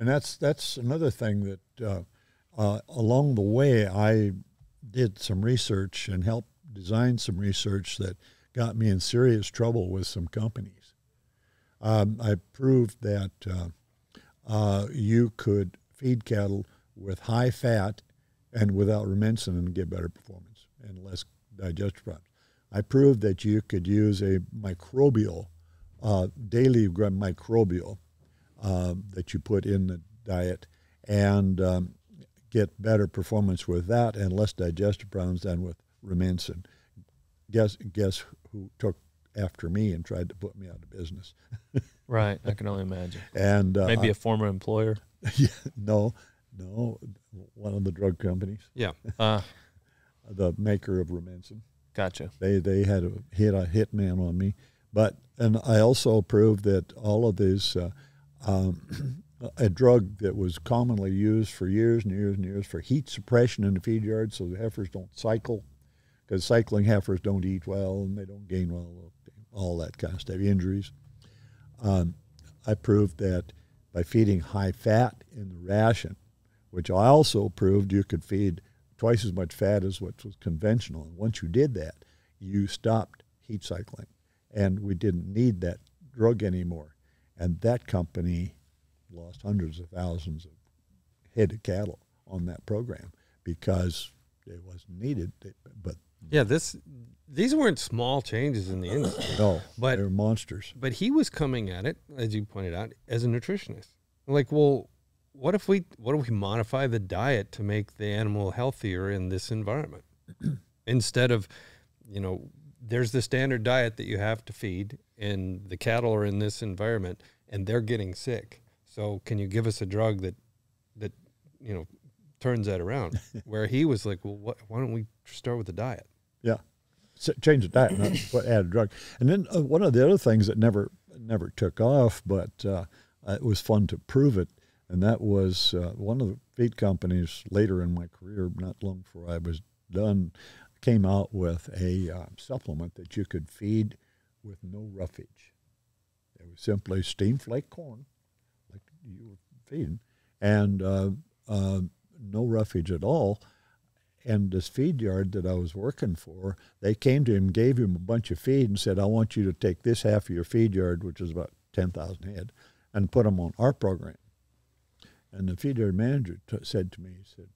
And that's that's another thing that uh, uh, along the way I did some research and helped design some research that got me in serious trouble with some companies. Um, I proved that uh, uh, you could feed cattle with high fat and without Rumensin and get better performance and less digestive problems. I proved that you could use a microbial, uh, daily microbial um, that you put in the diet and um, get better performance with that and less digestive problems than with Rumensin. Guess guess who took after me and tried to put me out of business? Right. I can only imagine. And uh, Maybe a former employer. yeah, no, no, one of the drug companies, Yeah. Uh, the maker of Rumensin. gotcha. They they had a hit a hitman on me, but and I also proved that all of these uh, um, a drug that was commonly used for years and years and years for heat suppression in the feed yard, so the heifers don't cycle, because cycling heifers don't eat well and they don't gain well, all that kind of stuff, injuries. Um, I proved that by feeding high fat in the ration, which I also proved you could feed twice as much fat as what was conventional. And once you did that, you stopped heat cycling, and we didn't need that drug anymore. And that company lost hundreds of thousands of head of cattle on that program because it wasn't needed. But Yeah. This these weren't small changes in the industry. no, But- they're monsters. but he was coming at it, as you pointed out, as a nutritionist. Like, well, what if we what if we modify the diet to make the animal healthier in this environment instead of, you know, there's the standard diet that you have to feed, and the cattle are in this environment, and they're getting sick. So, can you give us a drug that that you know turns that around? Where he was like, well, what, why don't we start with the diet? Yeah, S- change the diet, not put add a drug. And then uh, one of the other things that never never took off, but uh, uh, it was fun to prove it. And that was uh, one of the feed companies later in my career, not long before I was done, came out with a uh, supplement that you could feed with no roughage. It was simply steam flake corn, like you were feeding, and uh, uh, no roughage at all. And this feed yard that I was working for, they came to him, gave him a bunch of feed, and said, "I want you to take this half of your feed yard, which is about ten thousand head, and put them on our program." And the feed yard manager t- said to me, "He said,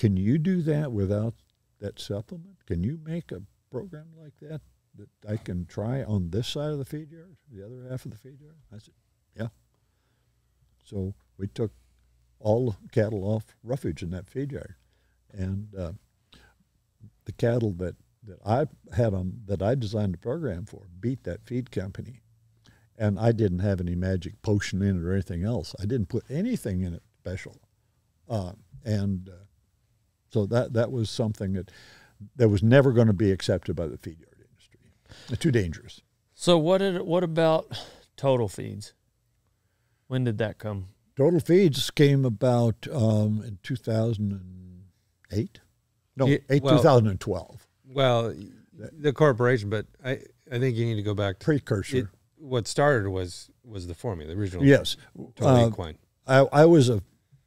can you do that without that supplement? Can you make a program like that that I can try on this side of the feed yard, the other half of the feed yard?" I said, "Yeah." So we took all the cattle off roughage in that feed yard, and uh, the cattle that that I had them that I designed the program for beat that feed company, and I didn't have any magic potion in it or anything else. I didn't put anything in it special, uh, and uh, so that that was something that that was never going to be accepted by the feed yard industry. It's too dangerous. So what did what about total feeds? When did that come? Total Feeds came about um, in 2008. No, Yeah, eight, well- 2012. Well, the corporation, but I, I think you need to go back to Precursor. it, what started was was the formula, the original yes. total Uh, equine. I, I was a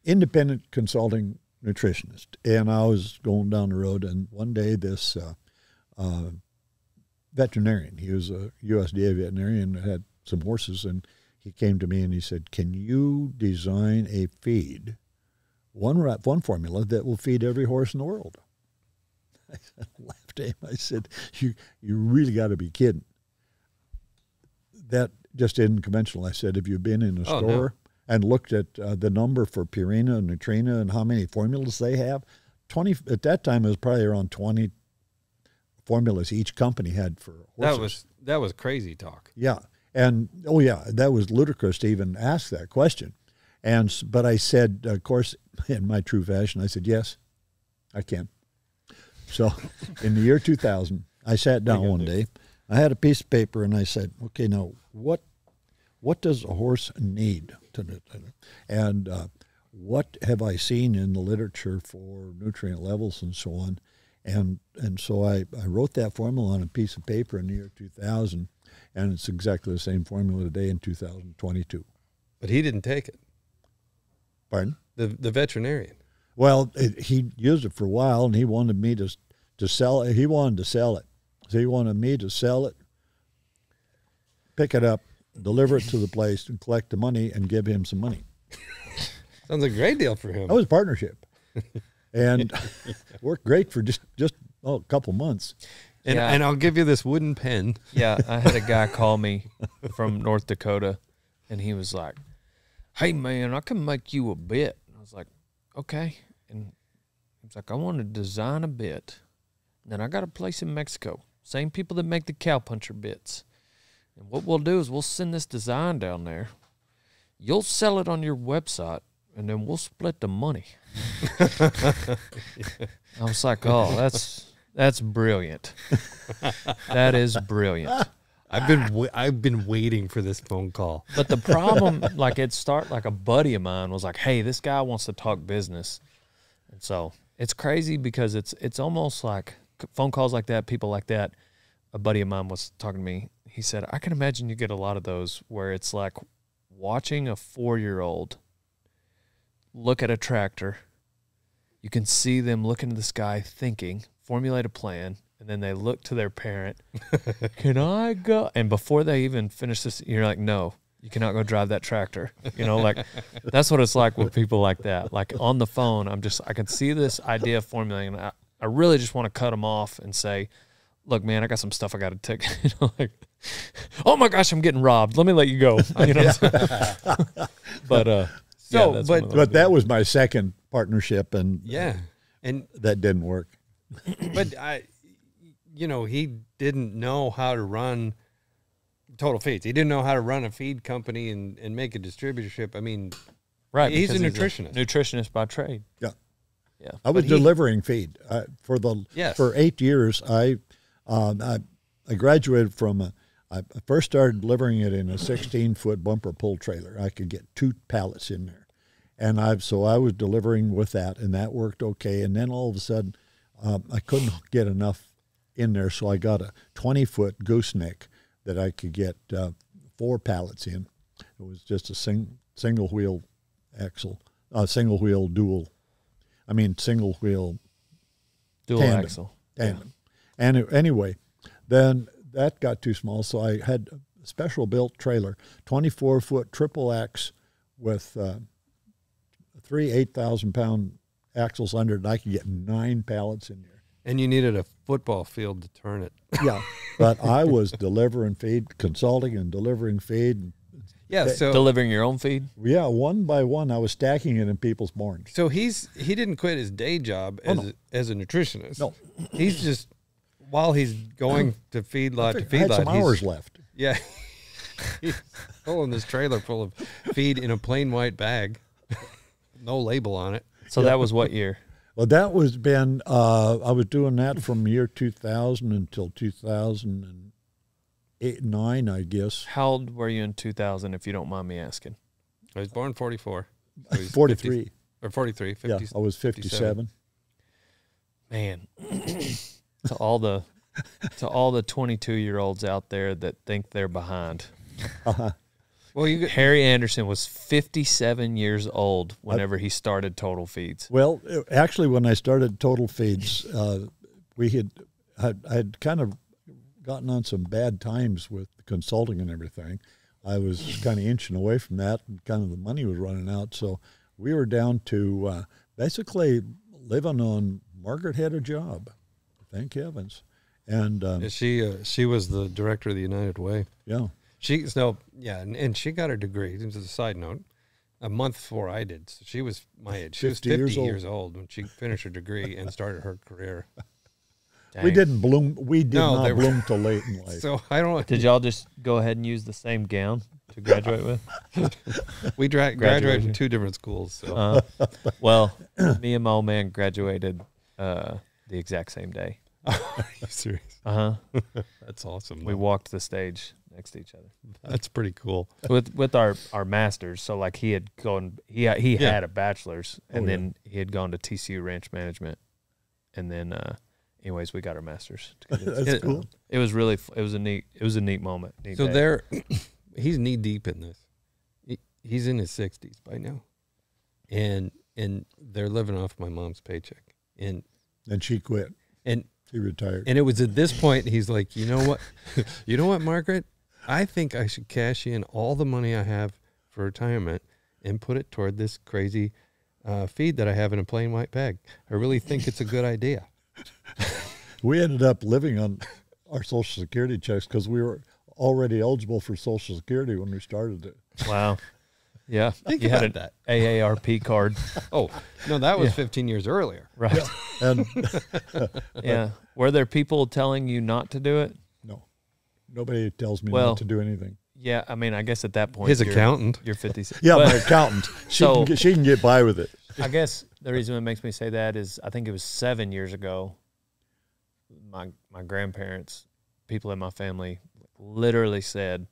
independent consulting nutritionist, and I was going down the road, and one day this uh, uh, veterinarian, he was a USDA veterinarian, had some horses, and he came to me and he said, "Can you design a feed, one ra- one formula that will feed every horse in the world?" I laughed at him. I said, "You you really got to be kidding." That just isn't conventional. I said, "Have you been in a Oh, no. store?" and looked at uh, the number for Purina and Nutrena and how many formulas they have. Twenty at that time it was probably around twenty formulas each company had for horses. That was that was crazy talk. yeah, and oh yeah, that was ludicrous to even ask that question. And but I said, of course, in my true fashion, I said yes, I can. So, in the year 2000, I sat down one day. I had a piece of paper and I said, okay, now what what does a horse need? And uh, what have I seen in the literature for nutrient levels and so on? And and so I, I wrote that formula on a piece of paper in the year 2000, and it's exactly the same formula today in 2022. But he didn't take it. Pardon? The the veterinarian. Well, it, he used it for a while, and he wanted me to to sell it. He wanted to sell it, so he wanted me to sell it, pick it up, deliver it to the place, and collect the money, and give him some money. Sounds a great deal for him. That was a partnership, and worked great for just just oh, a couple months. and Yeah. and I'll give you this wooden pen. Yeah, I had a guy call me from North Dakota, and he was like, "Hey man, I can make you a bit." I was like, "Okay," and he was like, "I want to design a bit." And then I got a place in Mexico, same people that make the cowpuncher bits. And what we'll do is we'll send this design down there. You'll sell it on your website, and then we'll split the money. I was like, "Oh, that's that's brilliant. that is brilliant." I've been wa- I've been waiting for this phone call. But the problem, like it start like a buddy of mine was like, "Hey, this guy wants to talk business," and so it's crazy because it's it's almost like phone calls like that, people like that. A buddy of mine was talking to me. He said, "I can imagine you get a lot of those where it's like watching a four year old look at a tractor. You can see them look into the sky, thinking, formulate a plan." And then they look to their parent can I go? And before they even finish this, you're like, no, you cannot go drive that tractor. You know, like that's what it's like with people like that. Like on the phone, I'm just, I can see this idea formulating. And I, I really just want to cut them off and say, look, man, I got some stuff I got to take. You know, like, oh my gosh, I'm getting robbed. Let me let you go. You know, but, uh, So, yeah, that's but- one of those But that was my second partnership, and Yeah, and that didn't work. but I, you know, he didn't know how to run total feeds. He didn't know how to run a feed company and, and make a distributorship. I mean, right. he's a because nutritionist. nutritionist by trade. Yeah. Yeah. I was he- delivering feed I, for the Yes. for eight years. I, um, I I graduated from a, I first started delivering it in a 16 foot bumper pull trailer. I could get two pallets in there, and I so I was delivering with that, and that worked okay. And then all of a sudden, um, I couldn't get enough in there, so I got a 20 foot gooseneck that I could get uh, four pallets in. It was just a sing, single wheel axle, uh, single wheel dual. I mean single wheel Dual Tandem. axle. tandem. And it- anyway, then that got too small, so I had a special built trailer, 24 foot triple X with uh, three 8,000 pound axles under it. and I could get nine pallets in there. And you needed a football field to turn it. Yeah, but I was delivering feed, consulting and delivering feed. And Yeah. So Delivering your own feed. Yeah, one by one, I was stacking it in people's barns. so he's he didn't quit his day job Oh, as no. a, as a nutritionist. No. He's just while he's going to feedlot to I had feedlot. some hours left. Yeah. he's pulling this trailer full of feed in a plain white bag, no label on it. So that was what year? Well, that was been, uh, I was doing that from year 2000 until 2008, 9, I guess. How old were you in 2000, if you don't mind me asking? I was born 44. so he's 43. 50 or 43, 50, yeah, I was 57. Man, to all the to all the 22 year olds out there that think they're behind. Well, you Harry Anderson was 57 years old whenever he started Total Feeds. Well, uh, actually, when I started Total Feeds, uh, we had I had kind of gotten on some bad times with consulting and everything. I was kind of inching away from that, and kind of the money was running out. So we were down to uh, basically living on Margaret had a job, thank heavens, and um, she uh, she was the director of the United Way. yeah, She no yeah, and, and she got her degree. This is a side note. A month before I did, so she was my age. She 50 was years fifty old. years old when she finished her degree and started her career. we didn't bloom. We did No, not they were- bloom till late in life. So I don't. Did y'all just go ahead and use the same gown to graduate with? we dra- graduated from two different schools. So Uh, well, me and my old man graduated uh, the exact same day. are you serious? Uh huh. That's awesome. We walked the stage next to each other That's pretty cool. with with our our masters. So like he had gone, he he Yeah. had a bachelor's, and Oh, yeah. then he had gone to TCU Ranch Management, and then uh, anyways, we got our masters. together. That's It- cool. It was really it was a neat it was a neat moment. Neat So day. they're he's knee deep in this. He, he's in his sixties by now, and and they're living off my mom's paycheck. And And she quit. and She retired. and it was at this point he's like, you know what, you know what, Margaret, I think I should cash in all the money I have for retirement and put it toward this crazy uh, feed that I have in a plain white bag. I really think it's a good idea. We ended up living on our Social Security checks because we were already eligible for Social Security when we started it. wow, yeah, Think you had an about AARP card, Oh no, that was Yeah. 15 years earlier. right? And Yeah. Were there people telling you not to do it? no, nobody tells me Well, not to do anything. Yeah, I mean, I guess at that point, His you're- accountant. you're 56. Yeah, But my accountant. She, So- can get, she can get by with it. I guess the reason it makes me say that is I think it was seven years ago. My my grandparents, people in my family, literally said,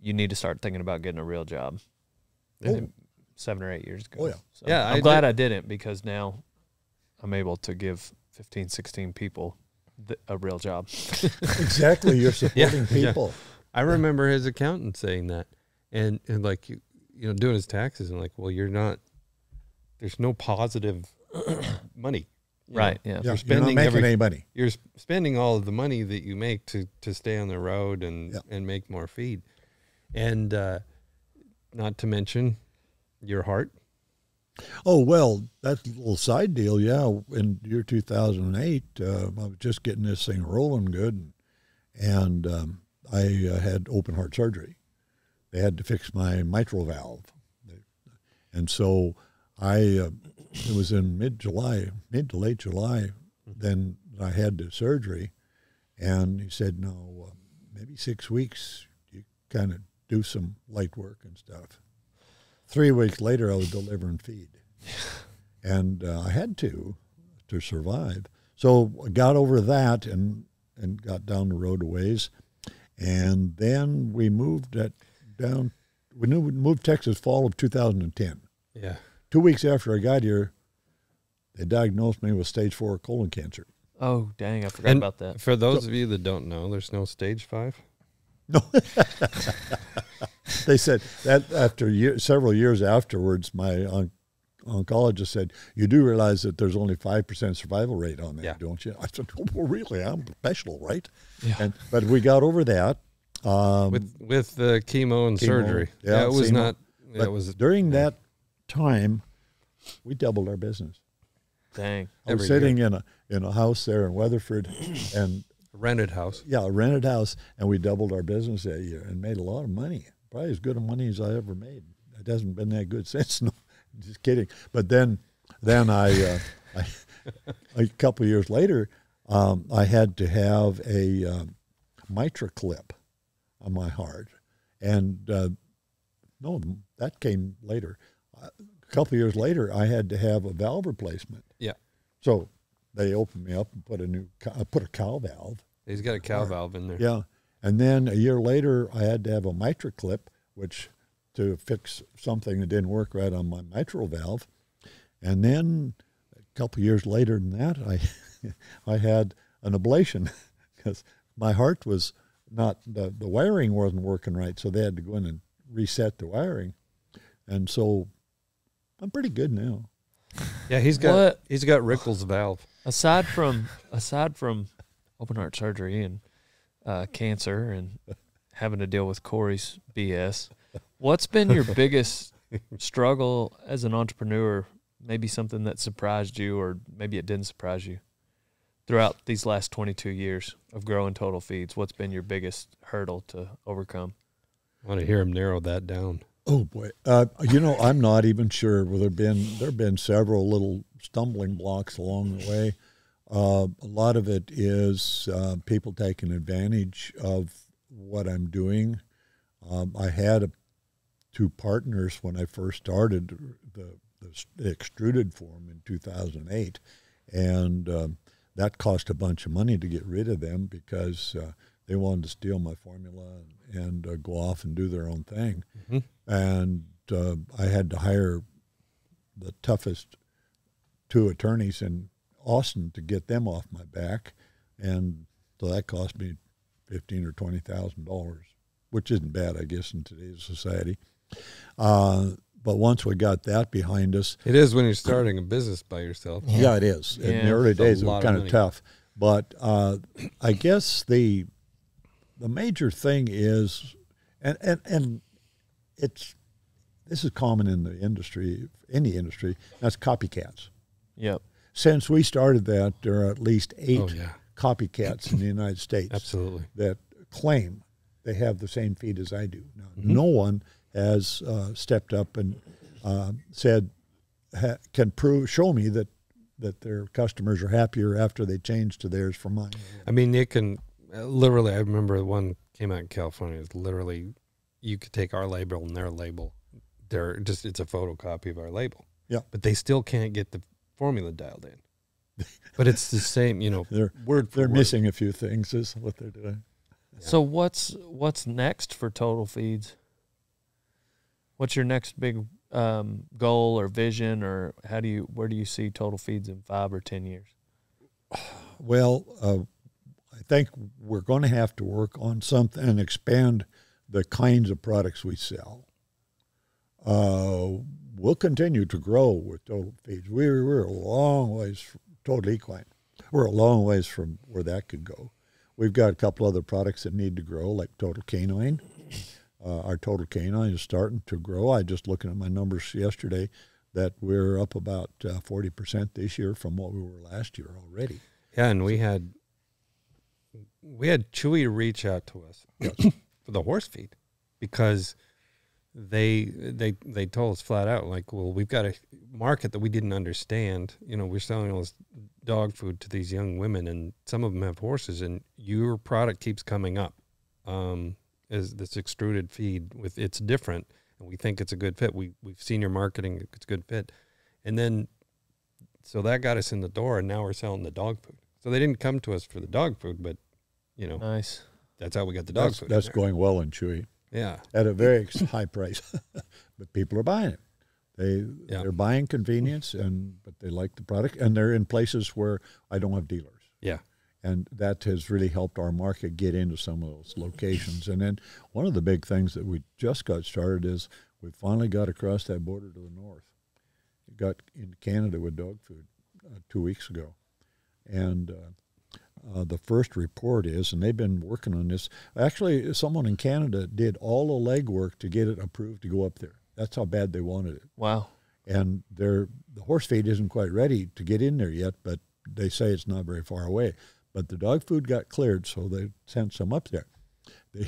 "You need to start thinking about getting a real job." Oh. Seven or eight years ago. Oh, yeah. So Yeah, I'm I glad did- I didn't because now I'm able to give 15, 16 people th- a real job. Exactly. You're supporting yeah. people. I remember his accountant saying that, and and like you, you know, doing his taxes, and like, well, you're not. There's no positive money, you know. right. Yeah. Yeah, you're not spending making every- any money. You're spending all of the money that you make to to stay on the road and Yeah. and make more feed, and uh, not to mention your heart. Oh well, that's a little side deal. Yeah, in year 2008, uh, I was just getting this thing rolling good, and um, I uh, had open heart surgery. They had to fix my mitral valve, and so I. Uh, it was in mid July, mid to late July. Then I had the surgery, and he said, "No, uh, maybe six weeks. You kind of do some light work and stuff." Three weeks later, I was delivering feed and uh, I had to to survive. So I got over that and and got down the road a ways, and then we moved that down. We knew we moved Texas fall of 2010. Yeah. Two weeks after I got here, they diagnosed me with stage four colon cancer. Oh, dang, I forgot And about that. For those of you that don't know, there's no stage five. No, they said that after year, several years afterwards, my on, oncologist said, "You do realize that there's only five percent survival rate on that, Yeah. don't you?" I said, "Oh, well, really? I'm professional, right?" Yeah. And but we got over that. Um, with with the chemo and chemo, surgery. yeah, it was chemo. not. but It was during that time, we doubled our business. Dang. I was Every sitting in a in a house there in Weatherford, and a rented house. yeah, a rented house, and we doubled our business that year and made a lot of money. Probably as good of money as I ever made. It hasn't been that good since. No, just kidding. But then, then I, uh, I a couple of years later, um, I had to have a um, MitraClip on my heart, and uh, no, that came later. A couple of years later, I had to have a valve replacement. Yeah. So they opened me up and put a new I put a cow valve. He's got a cow valve in there. Yeah. And then a year later, I had to have a MitraClip, which to fix something that didn't work right on my mitral valve. And then a couple years later than that, I I had an ablation because my heart was not the the wiring wasn't working right, so they had to go in and reset the wiring. And so I'm pretty good now. Yeah, he's got What? he's got Rickles valve. Aside from aside from open heart surgery and uh, cancer and having to deal with Corey's BS, what's been your biggest struggle as an entrepreneur? Maybe something that surprised you, or maybe it didn't surprise you throughout these last 22 years of growing Total Feeds. What's been your biggest hurdle to overcome? I want to hear him narrow that down. Oh boy, uh, you know I'm not even sure. Well, there've been there've been several little stumbling blocks along the way. Uh, a lot of it is uh, people taking advantage of what I'm doing. Um, I had a, two partners when I first started the, the, extruded form in 2008, and um, that cost a bunch of money to get rid of them because uh, they wanted to steal my formula and, and uh, go off and do their own thing Mhm. and uh, I had to hire the toughest two attorneys in Austin to get them off my back, and so that cost me fifteen or twenty thousand dollars, which isn't bad, I guess, in today's society. Uh, but once we got that behind us, It is when you're starting a business by yourself. yeah, it is. In Yeah. the early days, it was kind of money. tough. But uh, I guess the the major thing is, and, and and it's this is common in the industry, any industry. That's copycats. Yep. Since we started that, there are at least eight Oh yeah, copycats in the United States absolutely. that claim they have the same feed as I do. Now, Mm-hmm. no one has uh, stepped up and uh, said ha, can prove show me that that their customers are happier after they change to theirs from mine. I mean, you can uh, literally. I remember one came out in California. It's literally, you could take our label and their label. They're just it's a photocopy of our label. Yeah. but they still can't get the formula dialed in. but it's the same, you know, They're word for they're word. missing a few things. Is what they're doing. So what's what's next for Total Feeds? What's your next big um, goal or vision, or how do you where do you see Total Feeds in five or ten years? Well, uh, I think we're going to have to work on something and expand the kinds of products we sell. Uh, we'll continue to grow with Total Feeds. We're, we're a long ways from Total Equine. We're a long ways from where that could go. We've got a couple other products that need to grow, like Total Canine. Uh, our Total Canine is starting to grow. I just looking at my numbers yesterday that we're up about uh, forty percent this year from what we were last year already. Yeah, and we had we had Chewy reach out to us for the horse feed because they they they told us flat out like, well, we've got a market that we didn't understand. You know, we're selling all this dog food to these young women, and some of them have horses, and your product keeps coming up um, as this extruded feed with it's different, and we think it's a good fit. We we've seen your marketing; it's a good fit, and then so that got us in the door, and now we're selling the dog food. So they didn't come to us for the dog food, but you know, Nice. that's how we got the dog That's, food. that's going well in Chewy Yeah, at a very high price, but people are buying it. They Yeah. they're buying convenience and but they like the product and they're in places where I don't have dealers. yeah, and that has really helped our market get into some of those locations. And then one of the big things that we just got started is we finally got across that border to the north. It got into Canada with dog food uh, two weeks ago, and uh, uh, the first report is, and they've been working on this. Actually, someone in Canada did all the legwork to get it approved to go up there. That's how bad they wanted it Wow. and they're, the horse feed isn't quite ready to get in there yet, but they say it's not very far away. But the dog food got cleared, so they sent some up there. The,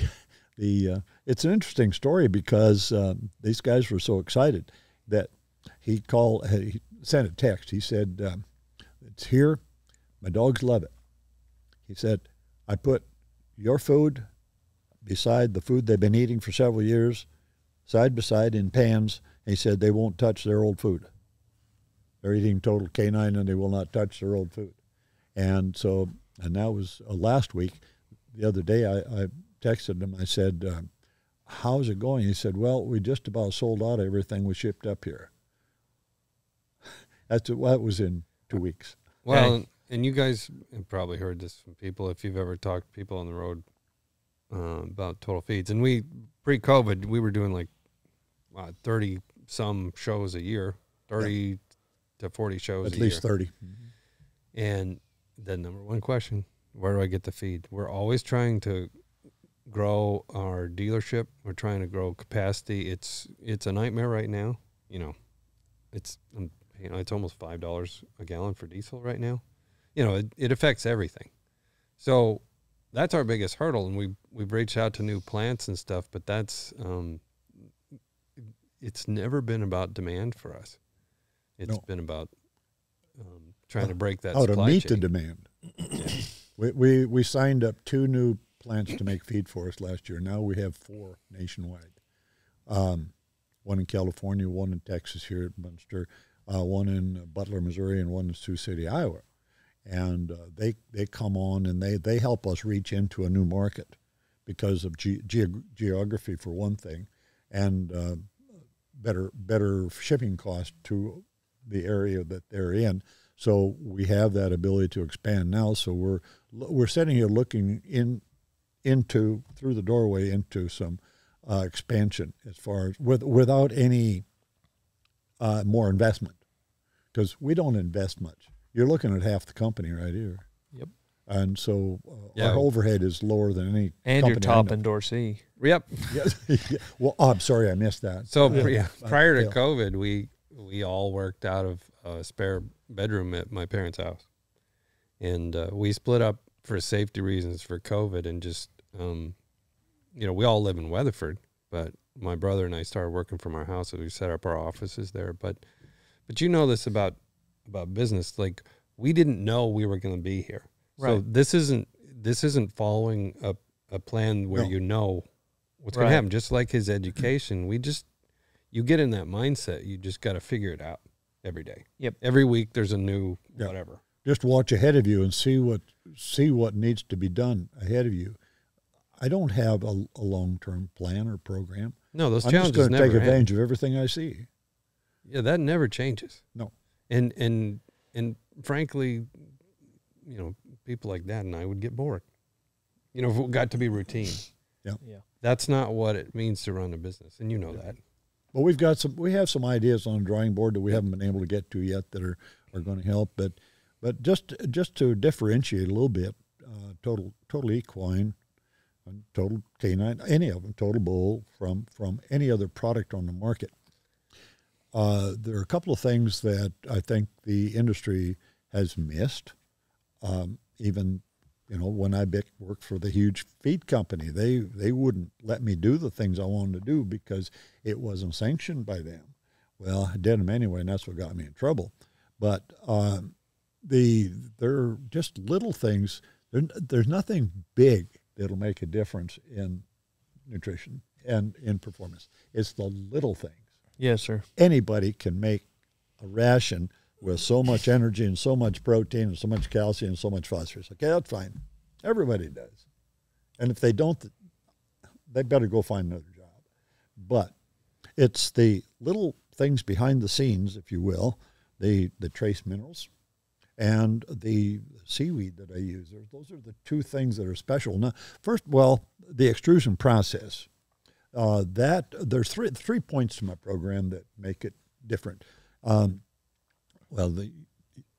the uh, it's an interesting story because um, these guys were so excited that he called, he sent a text. He said, um, "It's here. My dogs love it." He said, "I put your food beside the food they've been eating for several years, side by side in pans." He said they won't touch their old food. They're eating total canine and they will not touch their old food. And so, and that was uh, last week. The other day, I, I texted him. I said, um, How's it going? He said, Well, we just about sold out everything we shipped up here. That's well, that was in two weeks. Well, Okay. And you guys have probably heard this from people if you've ever talked to people on the road uh, about total feeds. And we pre-COVID, we were doing like uh, thirty some shows a year, thirty to forty shows At least year. 30. And the number one question: Where do I get the feed? We're always trying to grow our dealership. We're trying to grow capacity. It's it's a nightmare right now. You know, it's you know it's almost five dollars a gallon for diesel right now. You know, it, it affects everything. So that's our biggest hurdle, and we we've reached out to new plants and stuff, but that's um, it's never been about demand for us. It's No. been about um, trying to break that How to meet chain. the demand. we, we, we signed up two new plants to make feed for us last year. Now we have four nationwide. Um, one in California, one in Texas here at Muenster, uh, one in Butler, Missouri, and one in Sioux City, Iowa. And uh, they they come on and they, they help us reach into a new market because of ge- geog geography for one thing, and uh, better better shipping cost to the area that they're in. So we have that ability to expand now. So we're we're sitting here looking in into through the doorway into some uh, expansion as far as with without any uh, more investment because we don't invest much. You're looking at half the company right here. Yep. And so uh, Yeah. our overhead is lower than any And your company I top know. endorsee. Yep. Yes. yeah. Well, oh, I'm sorry, I missed that. So Yeah. pre- yeah, prior to yeah. COVID, we we all worked out of a spare bedroom at my parents' house, and uh, we split up for safety reasons for COVID, and just um, you know, we all live in Weatherford, but my brother and I started working from our house, so we set up our offices there. But but you know this about about business, like we didn't know we were going to be here, Right. so this isn't this isn't following a a plan where No. you know what's going to happen. Just like his education, we just you get in that mindset. You just got to figure it out every day. Yep. Every week there's a new Yeah. whatever. just watch ahead of you and see what see what needs to be done ahead of you. I don't have a, a long term plan or program. No, those I'm just going to never take end. advantage of everything I see. Yeah, that never changes. No. And and and frankly, you know, people like that and I would get bored. You know, if it got to be routine. Yeah. Yeah. That's not what it means to run a business, and you know that. But we've got some. We have some ideas on the drawing board that we haven't been able to get to yet that are, are going to help. But but just just to differentiate a little bit, uh, total total equine, and total canine, any of them, total bull from from any other product on the market. Uh, there are a couple of things that I think the industry has missed. Um, even you know when I worked for the huge feed company, they they wouldn't let me do the things I wanted to do because it wasn't sanctioned by them. Well, I did them anyway, and that's what got me in trouble. But um, the there are just little things. There, there's nothing big that'll make a difference in nutrition and in performance. It's the little things. Yes, sir. Anybody can make a ration with so much energy and so much protein and so much calcium and so much phosphorus. Okay, that's fine. Everybody does. And if they don't, they better go find another job. But it's the little things behind the scenes, if you will, the, the trace minerals and the seaweed that I use. Those are the two things that are special. Now, first, well, the extrusion process. Uh, that there's three three points to my program that make it different. Um, well, the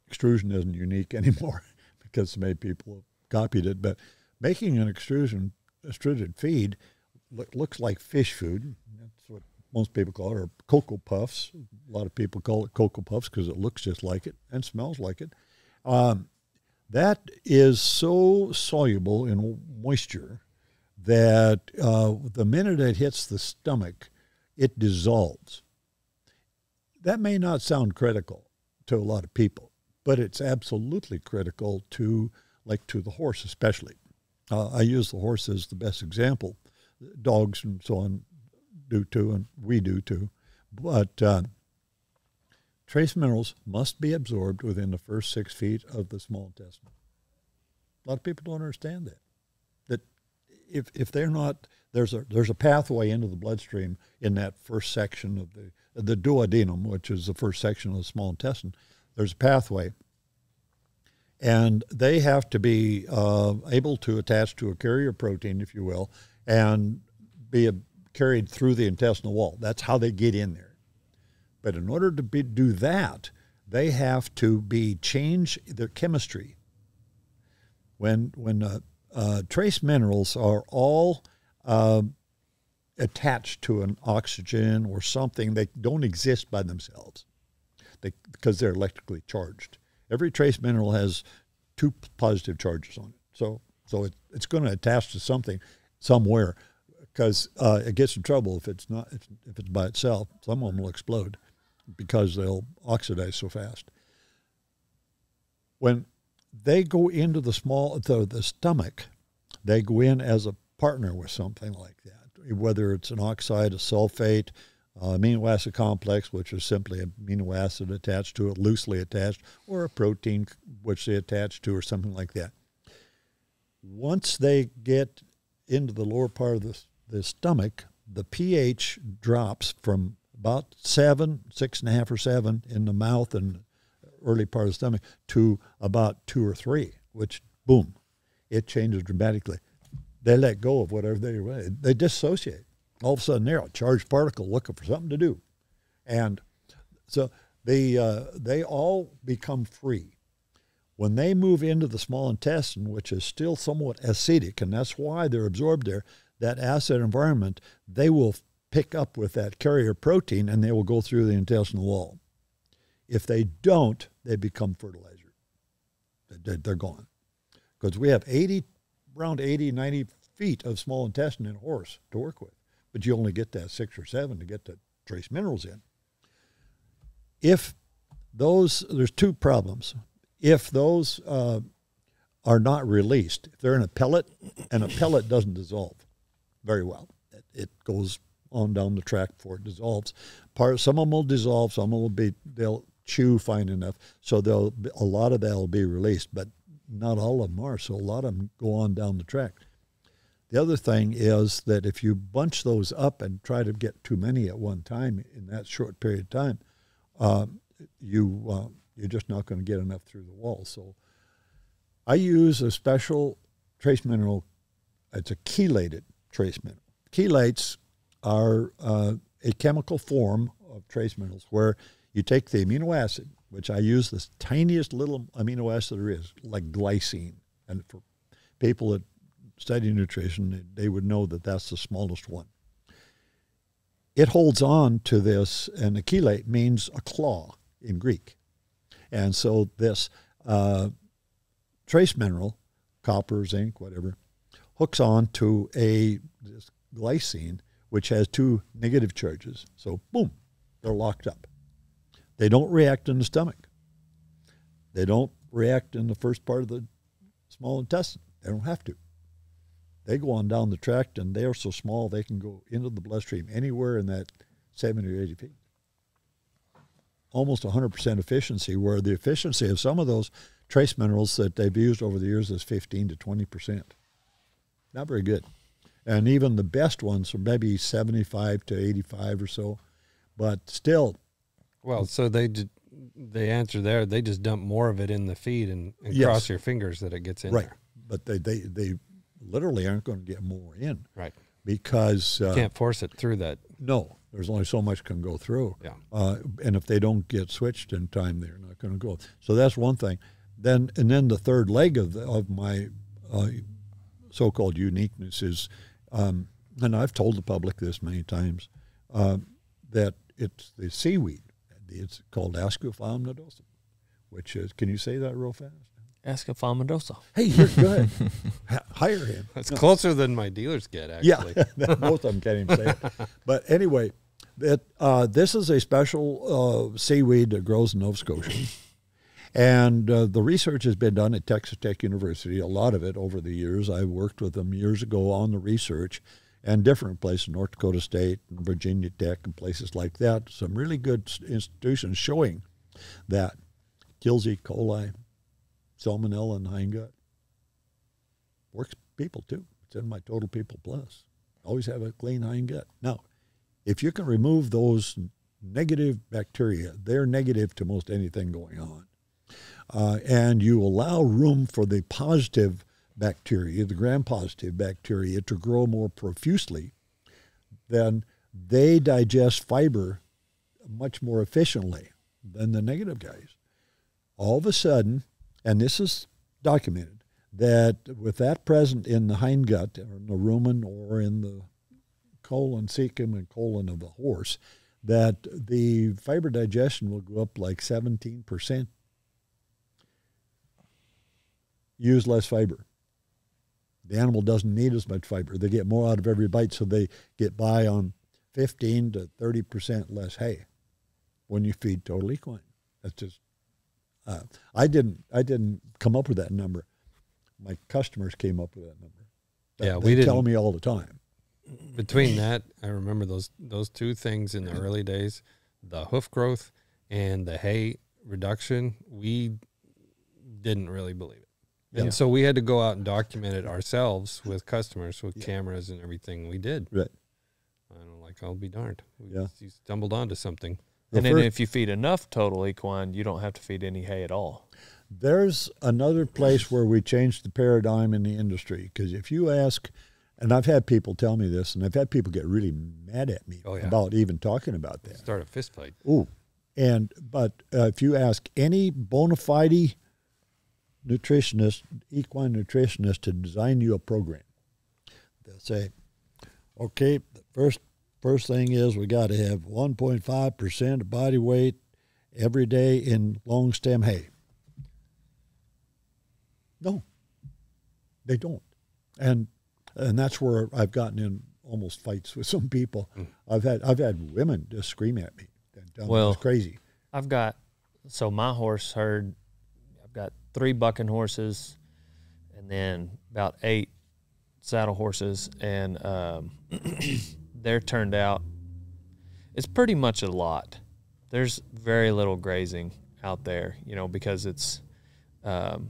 extrusion isn't unique anymore because many people have copied it, but making an extrusion extruded feed look, looks like fish food. That's what most people call it, or cocoa puffs. A lot of people call it cocoa puffs because it looks just like it and smells like it. Um, that is so soluble in moisture that uh, the minute it hits the stomach, it dissolves. That may not sound critical to a lot of people, but it's absolutely critical to, like, to the horse especially. Uh, I use the horse as the best example. Dogs and so on do too, and we do too. But uh, trace minerals must be absorbed within the first six feet of the small intestine. A lot of people don't understand that. That if if they're not there's a there's a pathway into the bloodstream in that first section of the the duodenum, which is the first section of the small intestine. There's a pathway, and they have to be uh, able to attach to a carrier protein, if you will, and be a, carried through the intestinal wall. That's how they get in there. But in order to be, do that, they have to be change their chemistry. When when uh, uh, trace minerals are all uh, attached to an oxygen or something, they don't exist by themselves, they, because they're electrically charged. Every trace mineral has two positive charges on it, so so it, it's going to attach to something somewhere because uh, it gets in trouble if it's not if, if it's by itself. Some of them will explode because they'll oxidize so fast. When they go into the small the, the stomach, they go in as a partner with something like that, whether it's an oxide, a sulfate, uh, amino acid complex, which is simply amino acid attached to it, loosely attached, or a protein which they attach to, or something like that. Once they get into the lower part of the, the stomach, the pH drops from about seven, six and a half or seven in the mouth and early part of the stomach to about two or three, which boom, it changes dramatically. They let go of whatever they were. They dissociate. All of a sudden, they're a charged particle looking for something to do, and so they uh, they all become free. When they move into the small intestine, which is still somewhat acidic, and that's why they're absorbed there, that acid environment, they will pick up with that carrier protein and they will go through the intestinal wall. If they don't, they become fertilizer. They're gone. Because we have 80, around 80, 90 feet of small intestine in a horse to work with. But you only get that six or seven to get the trace minerals in. If those, there's two problems. If those uh, are not released, if they're in a pellet and a pellet doesn't dissolve very well, it, it goes on down the track before it dissolves. Part some of them will dissolve, some of them will be they'll chew fine enough, so they'll a lot of that will be released, but not all of them are. So a lot of them go on down the track. The other thing is that if you bunch those up and try to get too many at one time in that short period of time, uh, you uh, you're just not going to get enough through the wall. So I use a special trace mineral. It's a chelated trace mineral. Chelates are uh, a chemical form of trace minerals where you take the amino acid, which I use the tiniest little amino acid there is, like glycine. And for people that study nutrition, they would know that that's the smallest one. It holds on to this, and chelate means a claw in Greek. And so this uh, trace mineral, copper, zinc, whatever, hooks on to a this glycine which has two negative charges. So, boom, they're locked up. They don't react in the stomach. They don't react in the first part of the small intestine. They don't have to. They go on down the tract, and they are so small they can go into the bloodstream anywhere in that 70 or 80 feet. Almost 100% efficiency, where the efficiency of some of those trace minerals that they've used over the years is 15 to 20%. not very good. And even the best ones are maybe 75 to 85 or so. But still, Well, so they ju- the answer there, they just dump more of it in the feed and, and Yes. cross your fingers that it gets in right. there. But they, they, they literally aren't going to get more in Right. because uh, Can't force it through that. no, there's only so much can go through. Yeah. Uh, and if they don't get switched in time, they're not going to go. So that's one thing. Then and then the third leg of the, of my uh, so-called uniqueness is, um, and I've told the public this many times, uh, that it's the seaweed. It's called Ascophyllum nodosum, which is. Can you say that real fast? Ascophyllum Hey, you're good. H- hire him. It's closer than my dealers get, actually. Yeah, most of them can't even say it. But anyway, that uh, this is a special uh, seaweed that grows in Nova Scotia, and uh, the research has been done at Texas Tech University. A lot of it over the years. I worked with them years ago on the research, and different places, North Dakota State and Virginia Tech, and places like that. Some really good institutions showing that kills E. coli, salmonella, and hindgut. Works people too. It's in my total people plus. Always have a clean hind gut. Now, if you can remove those negative bacteria, they're negative to most anything going on, uh, and you allow room for the positive bacteria, the gram-positive bacteria, to grow more profusely, then they digest fiber much more efficiently than the negative guys. All of a sudden, and this is documented, that with that present in the hindgut or in the rumen or in the colon, cecum, and colon of a horse, that the fiber digestion will go up like 17%. Use less fiber. The animal doesn't need as much fiber. They get more out of every bite, so they get by on 15 to 30% less hay when you feed total equine. That's just uh, I didn't I didn't come up with that number. My customers came up with that number. That- Yeah, we tell me all the time. Between that, I remember those those two things in the early days, the hoof growth and the hay reduction, we didn't really believe. And Yeah. so we had to go out and document it ourselves with customers with cameras and everything. We did. Right. I don't like I'll be darned. We Yeah. you stumbled onto something. The and then if you feed enough total equine, you don't have to feed any hay at all. There's another place where we changed the paradigm in the industry because if you ask, and I've had people tell me this, and I've had people get really mad at me Oh, yeah. about even talking about that. Start a fist fight. Ooh, and but uh, if you ask any bona fide nutritionist, equine nutritionist, to design you a program, they'll say, "Okay, the first first thing is we got to have 1.5 percent of body weight every day in long stem hay." No, they don't, and and that's where I've gotten in almost fights with some people. Hmm. I've had I've had women just scream at me and tell me Well- it's crazy. I've got so my horse herd. Three bucking horses, and then about eight saddle horses, and um, they're turned out. It's pretty much a lot. There's very little grazing out there, you know, because it's um,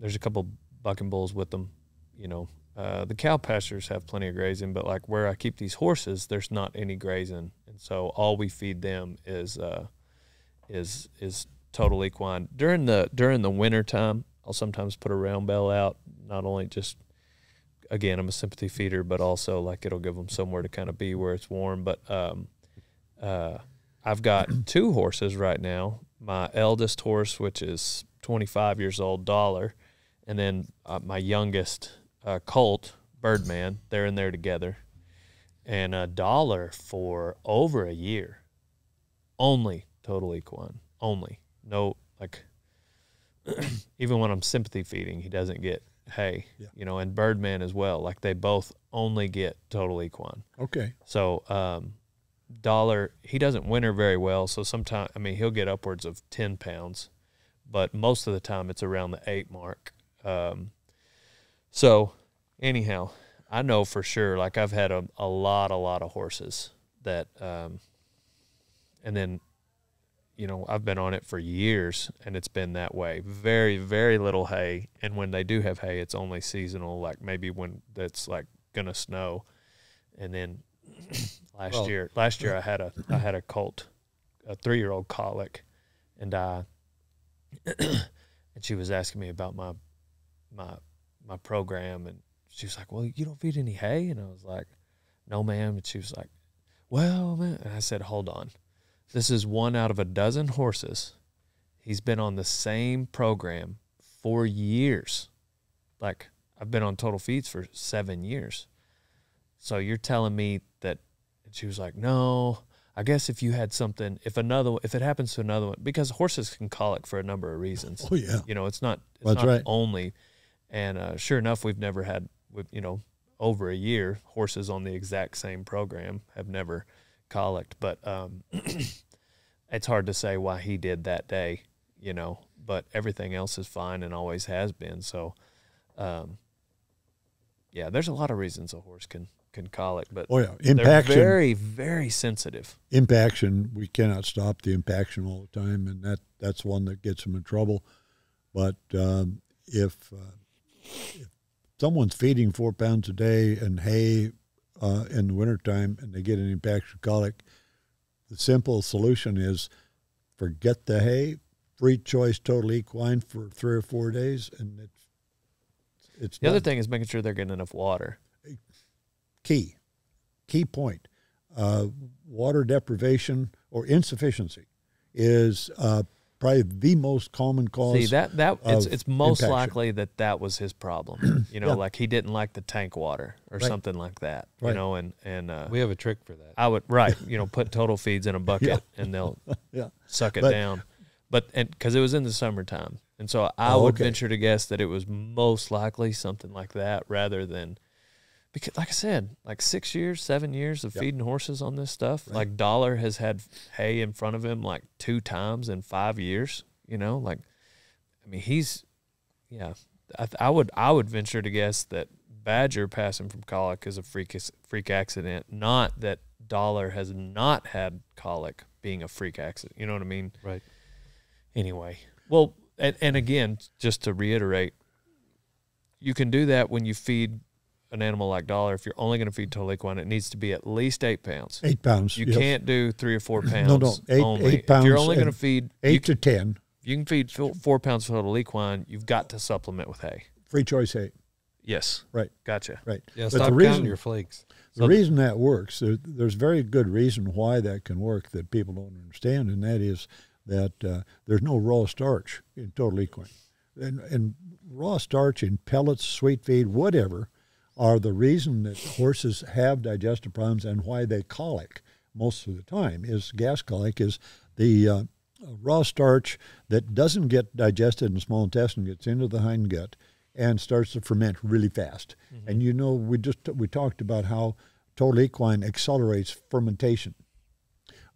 there's a couple bucking bulls with them, you know. Uh, the cow pastures have plenty of grazing, but like where I keep these horses, there's not any grazing, and so all we feed them is uh, is is total equine. During the during the winter time i'll sometimes put a round bell out not only just again i'm a sympathy feeder but also like it'll give them somewhere to kind of be where it's warm. But um uh i've got two horses right now. My eldest horse which is 25 years old dollar and then uh, my youngest uh, colt birdman they're in there together. And a dollar for over a year only total equine only no like even when i'm sympathy feeding he doesn't get hay Yeah. you know and birdman as well like they both only get total equine Okay. so um dollar he doesn't winter very well so sometimes i mean he'll get upwards of 10 pounds but most of the time it's around the eight mark um so anyhow i know for sure like i've had a, a lot a lot of horses that um and then you know, I've been on it for years and it's been that way. Very, very little hay. And when they do have hay, it's only seasonal, like maybe when that's like going to snow. And then last Well- year, last year uh, I had a, I had a colt, a three year old colic and I, and she was asking me about my, my, my program. And she was like, well, you don't feed any hay. And I was like, no, ma'am. And she was like, well, man. And I said, hold on. This is one out of a dozen horses. He's been on the same program for years. Like I've been on Total Feeds for seven years. So you're telling me that? And she was like, no. I guess if you had something, if another, if it happens to another one, because horses can colic for a number of reasons. Oh yeah. You know, it's not. It's That's not right. only. And uh, sure enough, we've never had, you know, over a year, horses on the exact same program have never colicked. But um, it's hard to say why he did that day, you know. But everything else is fine and always has been. So, um, yeah, there's a lot of reasons a horse can can colic, but Oh yeah. Impaction. very very sensitive. impaction. We cannot stop the impaction all the time, and that that's one that gets them in trouble. But um, if, uh, if someone's feeding four pounds a day and hay uh, in the wintertime and they get an impaction colic, the simple solution is forget the hay, free choice total equine for three or four days, and it's it's The other thing is making sure they're getting enough water. key, key point. Uh, water deprivation or insufficiency is uh, probably the most common cause. See that that it's of it's most impaction. likely that that was his problem. You know, Yeah. like he didn't like the tank water or Right. something like that. You know, and and uh, We have a trick for that. I would right. You know, put total feeds in a bucket and they'll Yeah. suck it But- down. But and because it was in the summertime, and so I Oh, would okay. venture to guess that it was most likely something like that, rather than because, like I said, like six years, seven years of Yep. feeding horses on this stuff. Right. Like Dollar has had hay in front of him like two times in five years. You know, like I mean, he's yeah. I, I would I would venture to guess that Badger passing from colic is a freak freak accident, not that Dollar has not had colic being a freak accident. You know what I mean? Right. Anyway, well, and, and again, just to reiterate, you can do that when you feed an animal like Dollar. If you're only going to feed total equine, it needs to be at least eight pounds. eight pounds. You yes. can't do three or four pounds. No, no, eight- only. eight If you're only going to feed eight you, to ten. if you can feed four four pounds of total equine, you've got to supplement with hay. Free choice hay. Yes. Right. Gotcha. Right. Yeah, But stop the counting reason your flakes. the So- reason that works, there, there's very good reason why that can work that people don't understand, and that is that uh, there's no raw starch in total equine, and, and raw starch in pellets, sweet feed, whatever, are the reason that horses have digestive problems and why they colic most of the time. Is gas colic is the uh, raw starch that doesn't get digested in the small intestine gets into the hind gut and starts to ferment really fast. And you know, we just we talked about how total equine accelerates fermentation.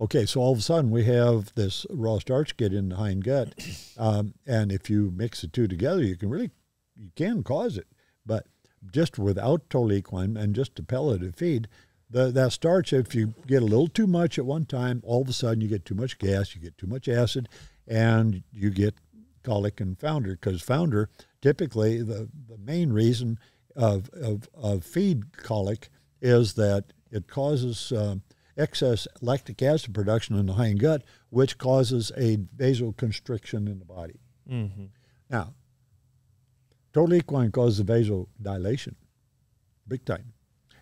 Okay, so all of a sudden we have this raw starch get in the hind gut, um, and if you mix the two together, you can really you can cause it. But just without total equine and just a pelleted feed, the, that starch, if you get a little too much at one time, all of a sudden you get too much gas, you get too much acid, and you get colic and founder. Because founder, typically, the, the main reason of, of, of feed colic is that it causes um, excess lactic acid production in the hind gut, which causes a vasoconstriction in the body. Mm-hmm. Now, total equine causes vasodilation, big time.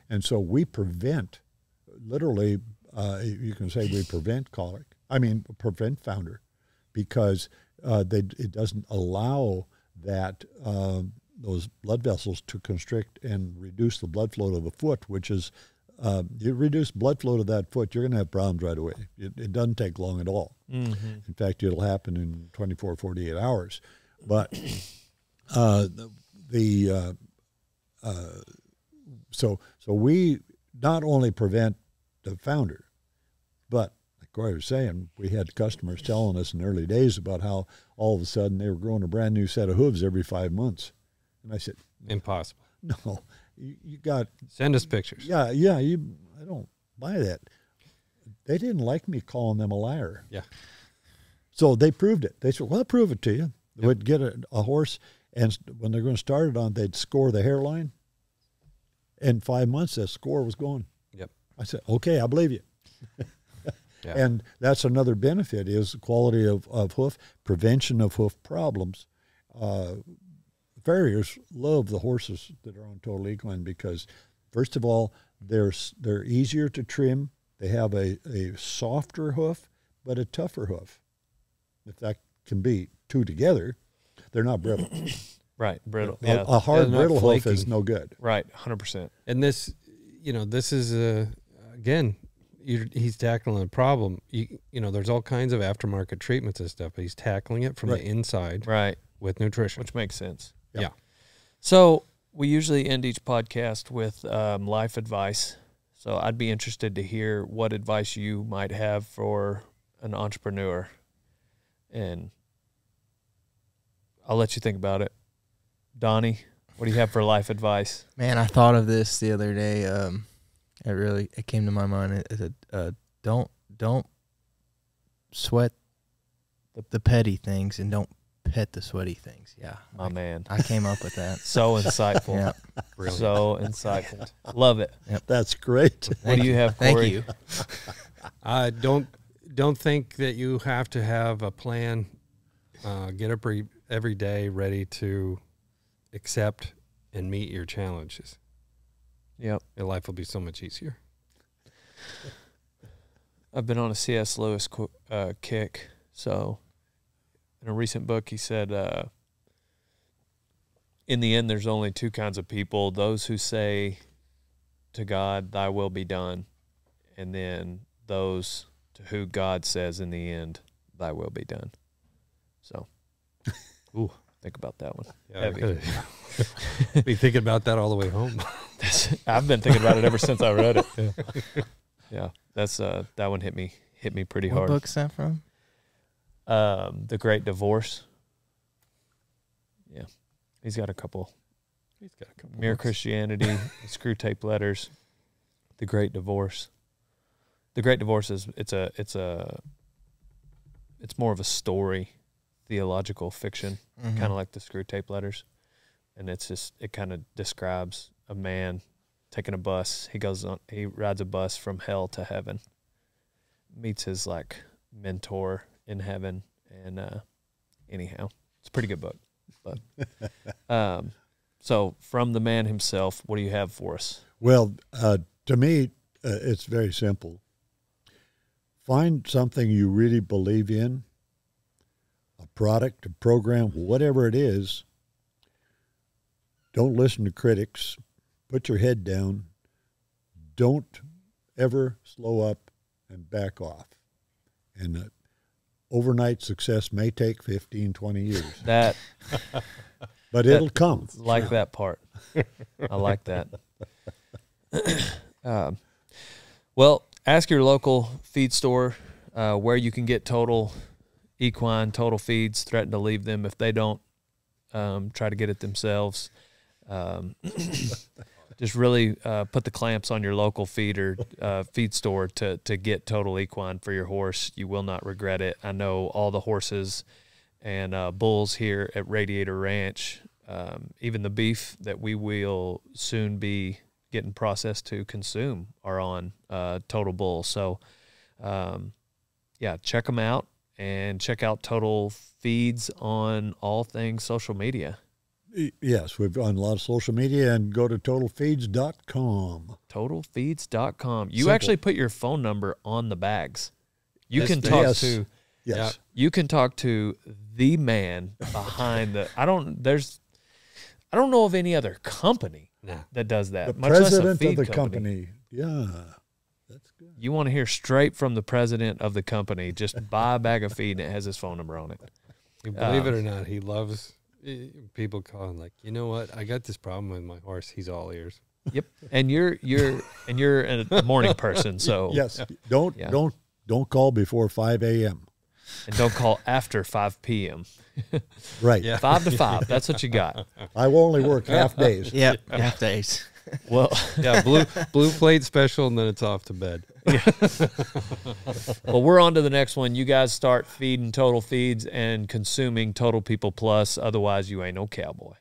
And so we prevent, literally, uh, you can say we prevent colic. I mean, prevent founder because uh, they, it doesn't allow that um, those blood vessels to constrict and reduce the blood flow to the foot, which is uh, you reduce blood flow to that foot, you're going to have problems right away. It, it doesn't take long at all. Mm-hmm. In fact, it'll happen in 24, 48 hours. But uh, the, uh, uh, so so we not only prevent the founder, but like Corey was saying, we had customers telling us in the early days about how all of a sudden they were growing a brand new set of hooves every five months, and I said, Impossible. no, you, you got Send us pictures. yeah yeah you I don't buy that. They didn't like me calling them a liar. Yeah. So they proved it. They said, "Well, I'll prove it to you." They would get a, a horse, and when they're going to start it on, they'd score the hairline. In five months, that score was gone. Yep. I said, "Okay, I believe you." Yeah. And that's another benefit is the quality of, of hoof, prevention of hoof problems. Uh, farriers love the horses that are on total equine because, first of all, they're they're easier to trim. They have a, a softer hoof, but a tougher hoof. If that can be two together, they're not brittle. Right, brittle. A- Yeah, a, hard they're not brittle hoof is no good. right, hundred percent. And this, you know, this is a again, you he's tackling a problem. You, you know, there's all kinds of aftermarket treatments and stuff, but he's tackling it from Right. the inside Right, with nutrition. which makes sense. Yeah. Yeah. So we usually end each podcast with um, life advice. So I'd be interested to hear what advice you might have for an entrepreneur, and I'll let you think about it. Donnie, what do you have for life advice? Man, I thought of this the other day. Um, it really it came to my mind. It, it, uh, don't don't sweat the, the petty things and don't pet the sweaty things. Yeah, My I, man, I came up with that. so insightful. yeah, Brilliant. So insightful. Love it. That's great. What do you have, Thank Corey? you. Uh, don't don't think that you have to have a plan. Uh, get up every, day ready to accept and meet your challenges. Yep. Your life will be so much easier. I've been on a C.S. Lewis qu- uh, kick. So, in a recent book, he said, uh, "In the end, there's only two kinds of people: those who say to God, Thy will be done, and then those to who God says, in the end, Thy will be done." So, Ooh. think about that one. Yeah, Heavy. good. be thinking about that all the way home. I've been thinking about it ever since I read it. Yeah, that's uh, that one hit me hit me pretty What hard. book's that from? Um, the Great Divorce. Yeah, he's got a couple. He's got a couple Mere books. Christianity, Screwtape Letters, The Great Divorce. The Great Divorce is it's a it's a it's more of a story, theological fiction, Mhm. kind of like the Screwtape Letters, and it's just it kind of describes a man taking a bus. He goes on he rides a bus from hell to heaven, meets his like mentor in heaven, and uh, anyhow, it's a pretty good book. But um, so from the man himself, what do you have for us? Well, uh, to me, uh, it's very simple. Find something you really believe in, product, a program, whatever it is. Don't listen to critics. Put your head down. Don't ever slow up and back off. And uh, overnight success may take 15, 20 years, That but That- it'll come. like that part. I like that. um, well, ask your local feed store uh, where you can get total equine, total feeds. Threaten to leave them if they don't. Um, try to get it themselves. Um, just really uh, put the clamps on your local feeder uh, feed store to to get total equine for your horse. You will not regret it. I know all the horses and uh, bulls here at Radiator Ranch. Um, even the beef that we will soon be getting processed to consume are on uh, Total Bull. So, um, yeah, check them out and check out Total Feeds on all things social media. Yes, we've on a lot of social media and go to totalfeeds.com. TotalFeeds.com. You Simple. actually put your phone number on the bags. You Yes, can they- talk Yes. to Yes. you can talk to the man behind the. I don't. There's. I don't know of any other company Nah. that does that. The much less a president of feed the company. company. Yeah. That's good. You want to hear straight from the president of the company. Just buy a bag of feed and it has his phone number on it. Believe Um, it or not, he loves eh, people calling like, you know what? I got this problem with my horse. He's all ears. Yep. And you're you're and you're a morning person, so yes. Don't Yeah. don't don't call before five a.m. and don't call after five p.m. Right. Yeah. Five to five. That's what you got. I will only work half days. Yep, half days. Well, Yeah, blue blue plate special, and then it's off to bed. well, we're on to the next one. You guys start feeding Total Feeds and consuming Total People Plus. Otherwise, you ain't no cowboy.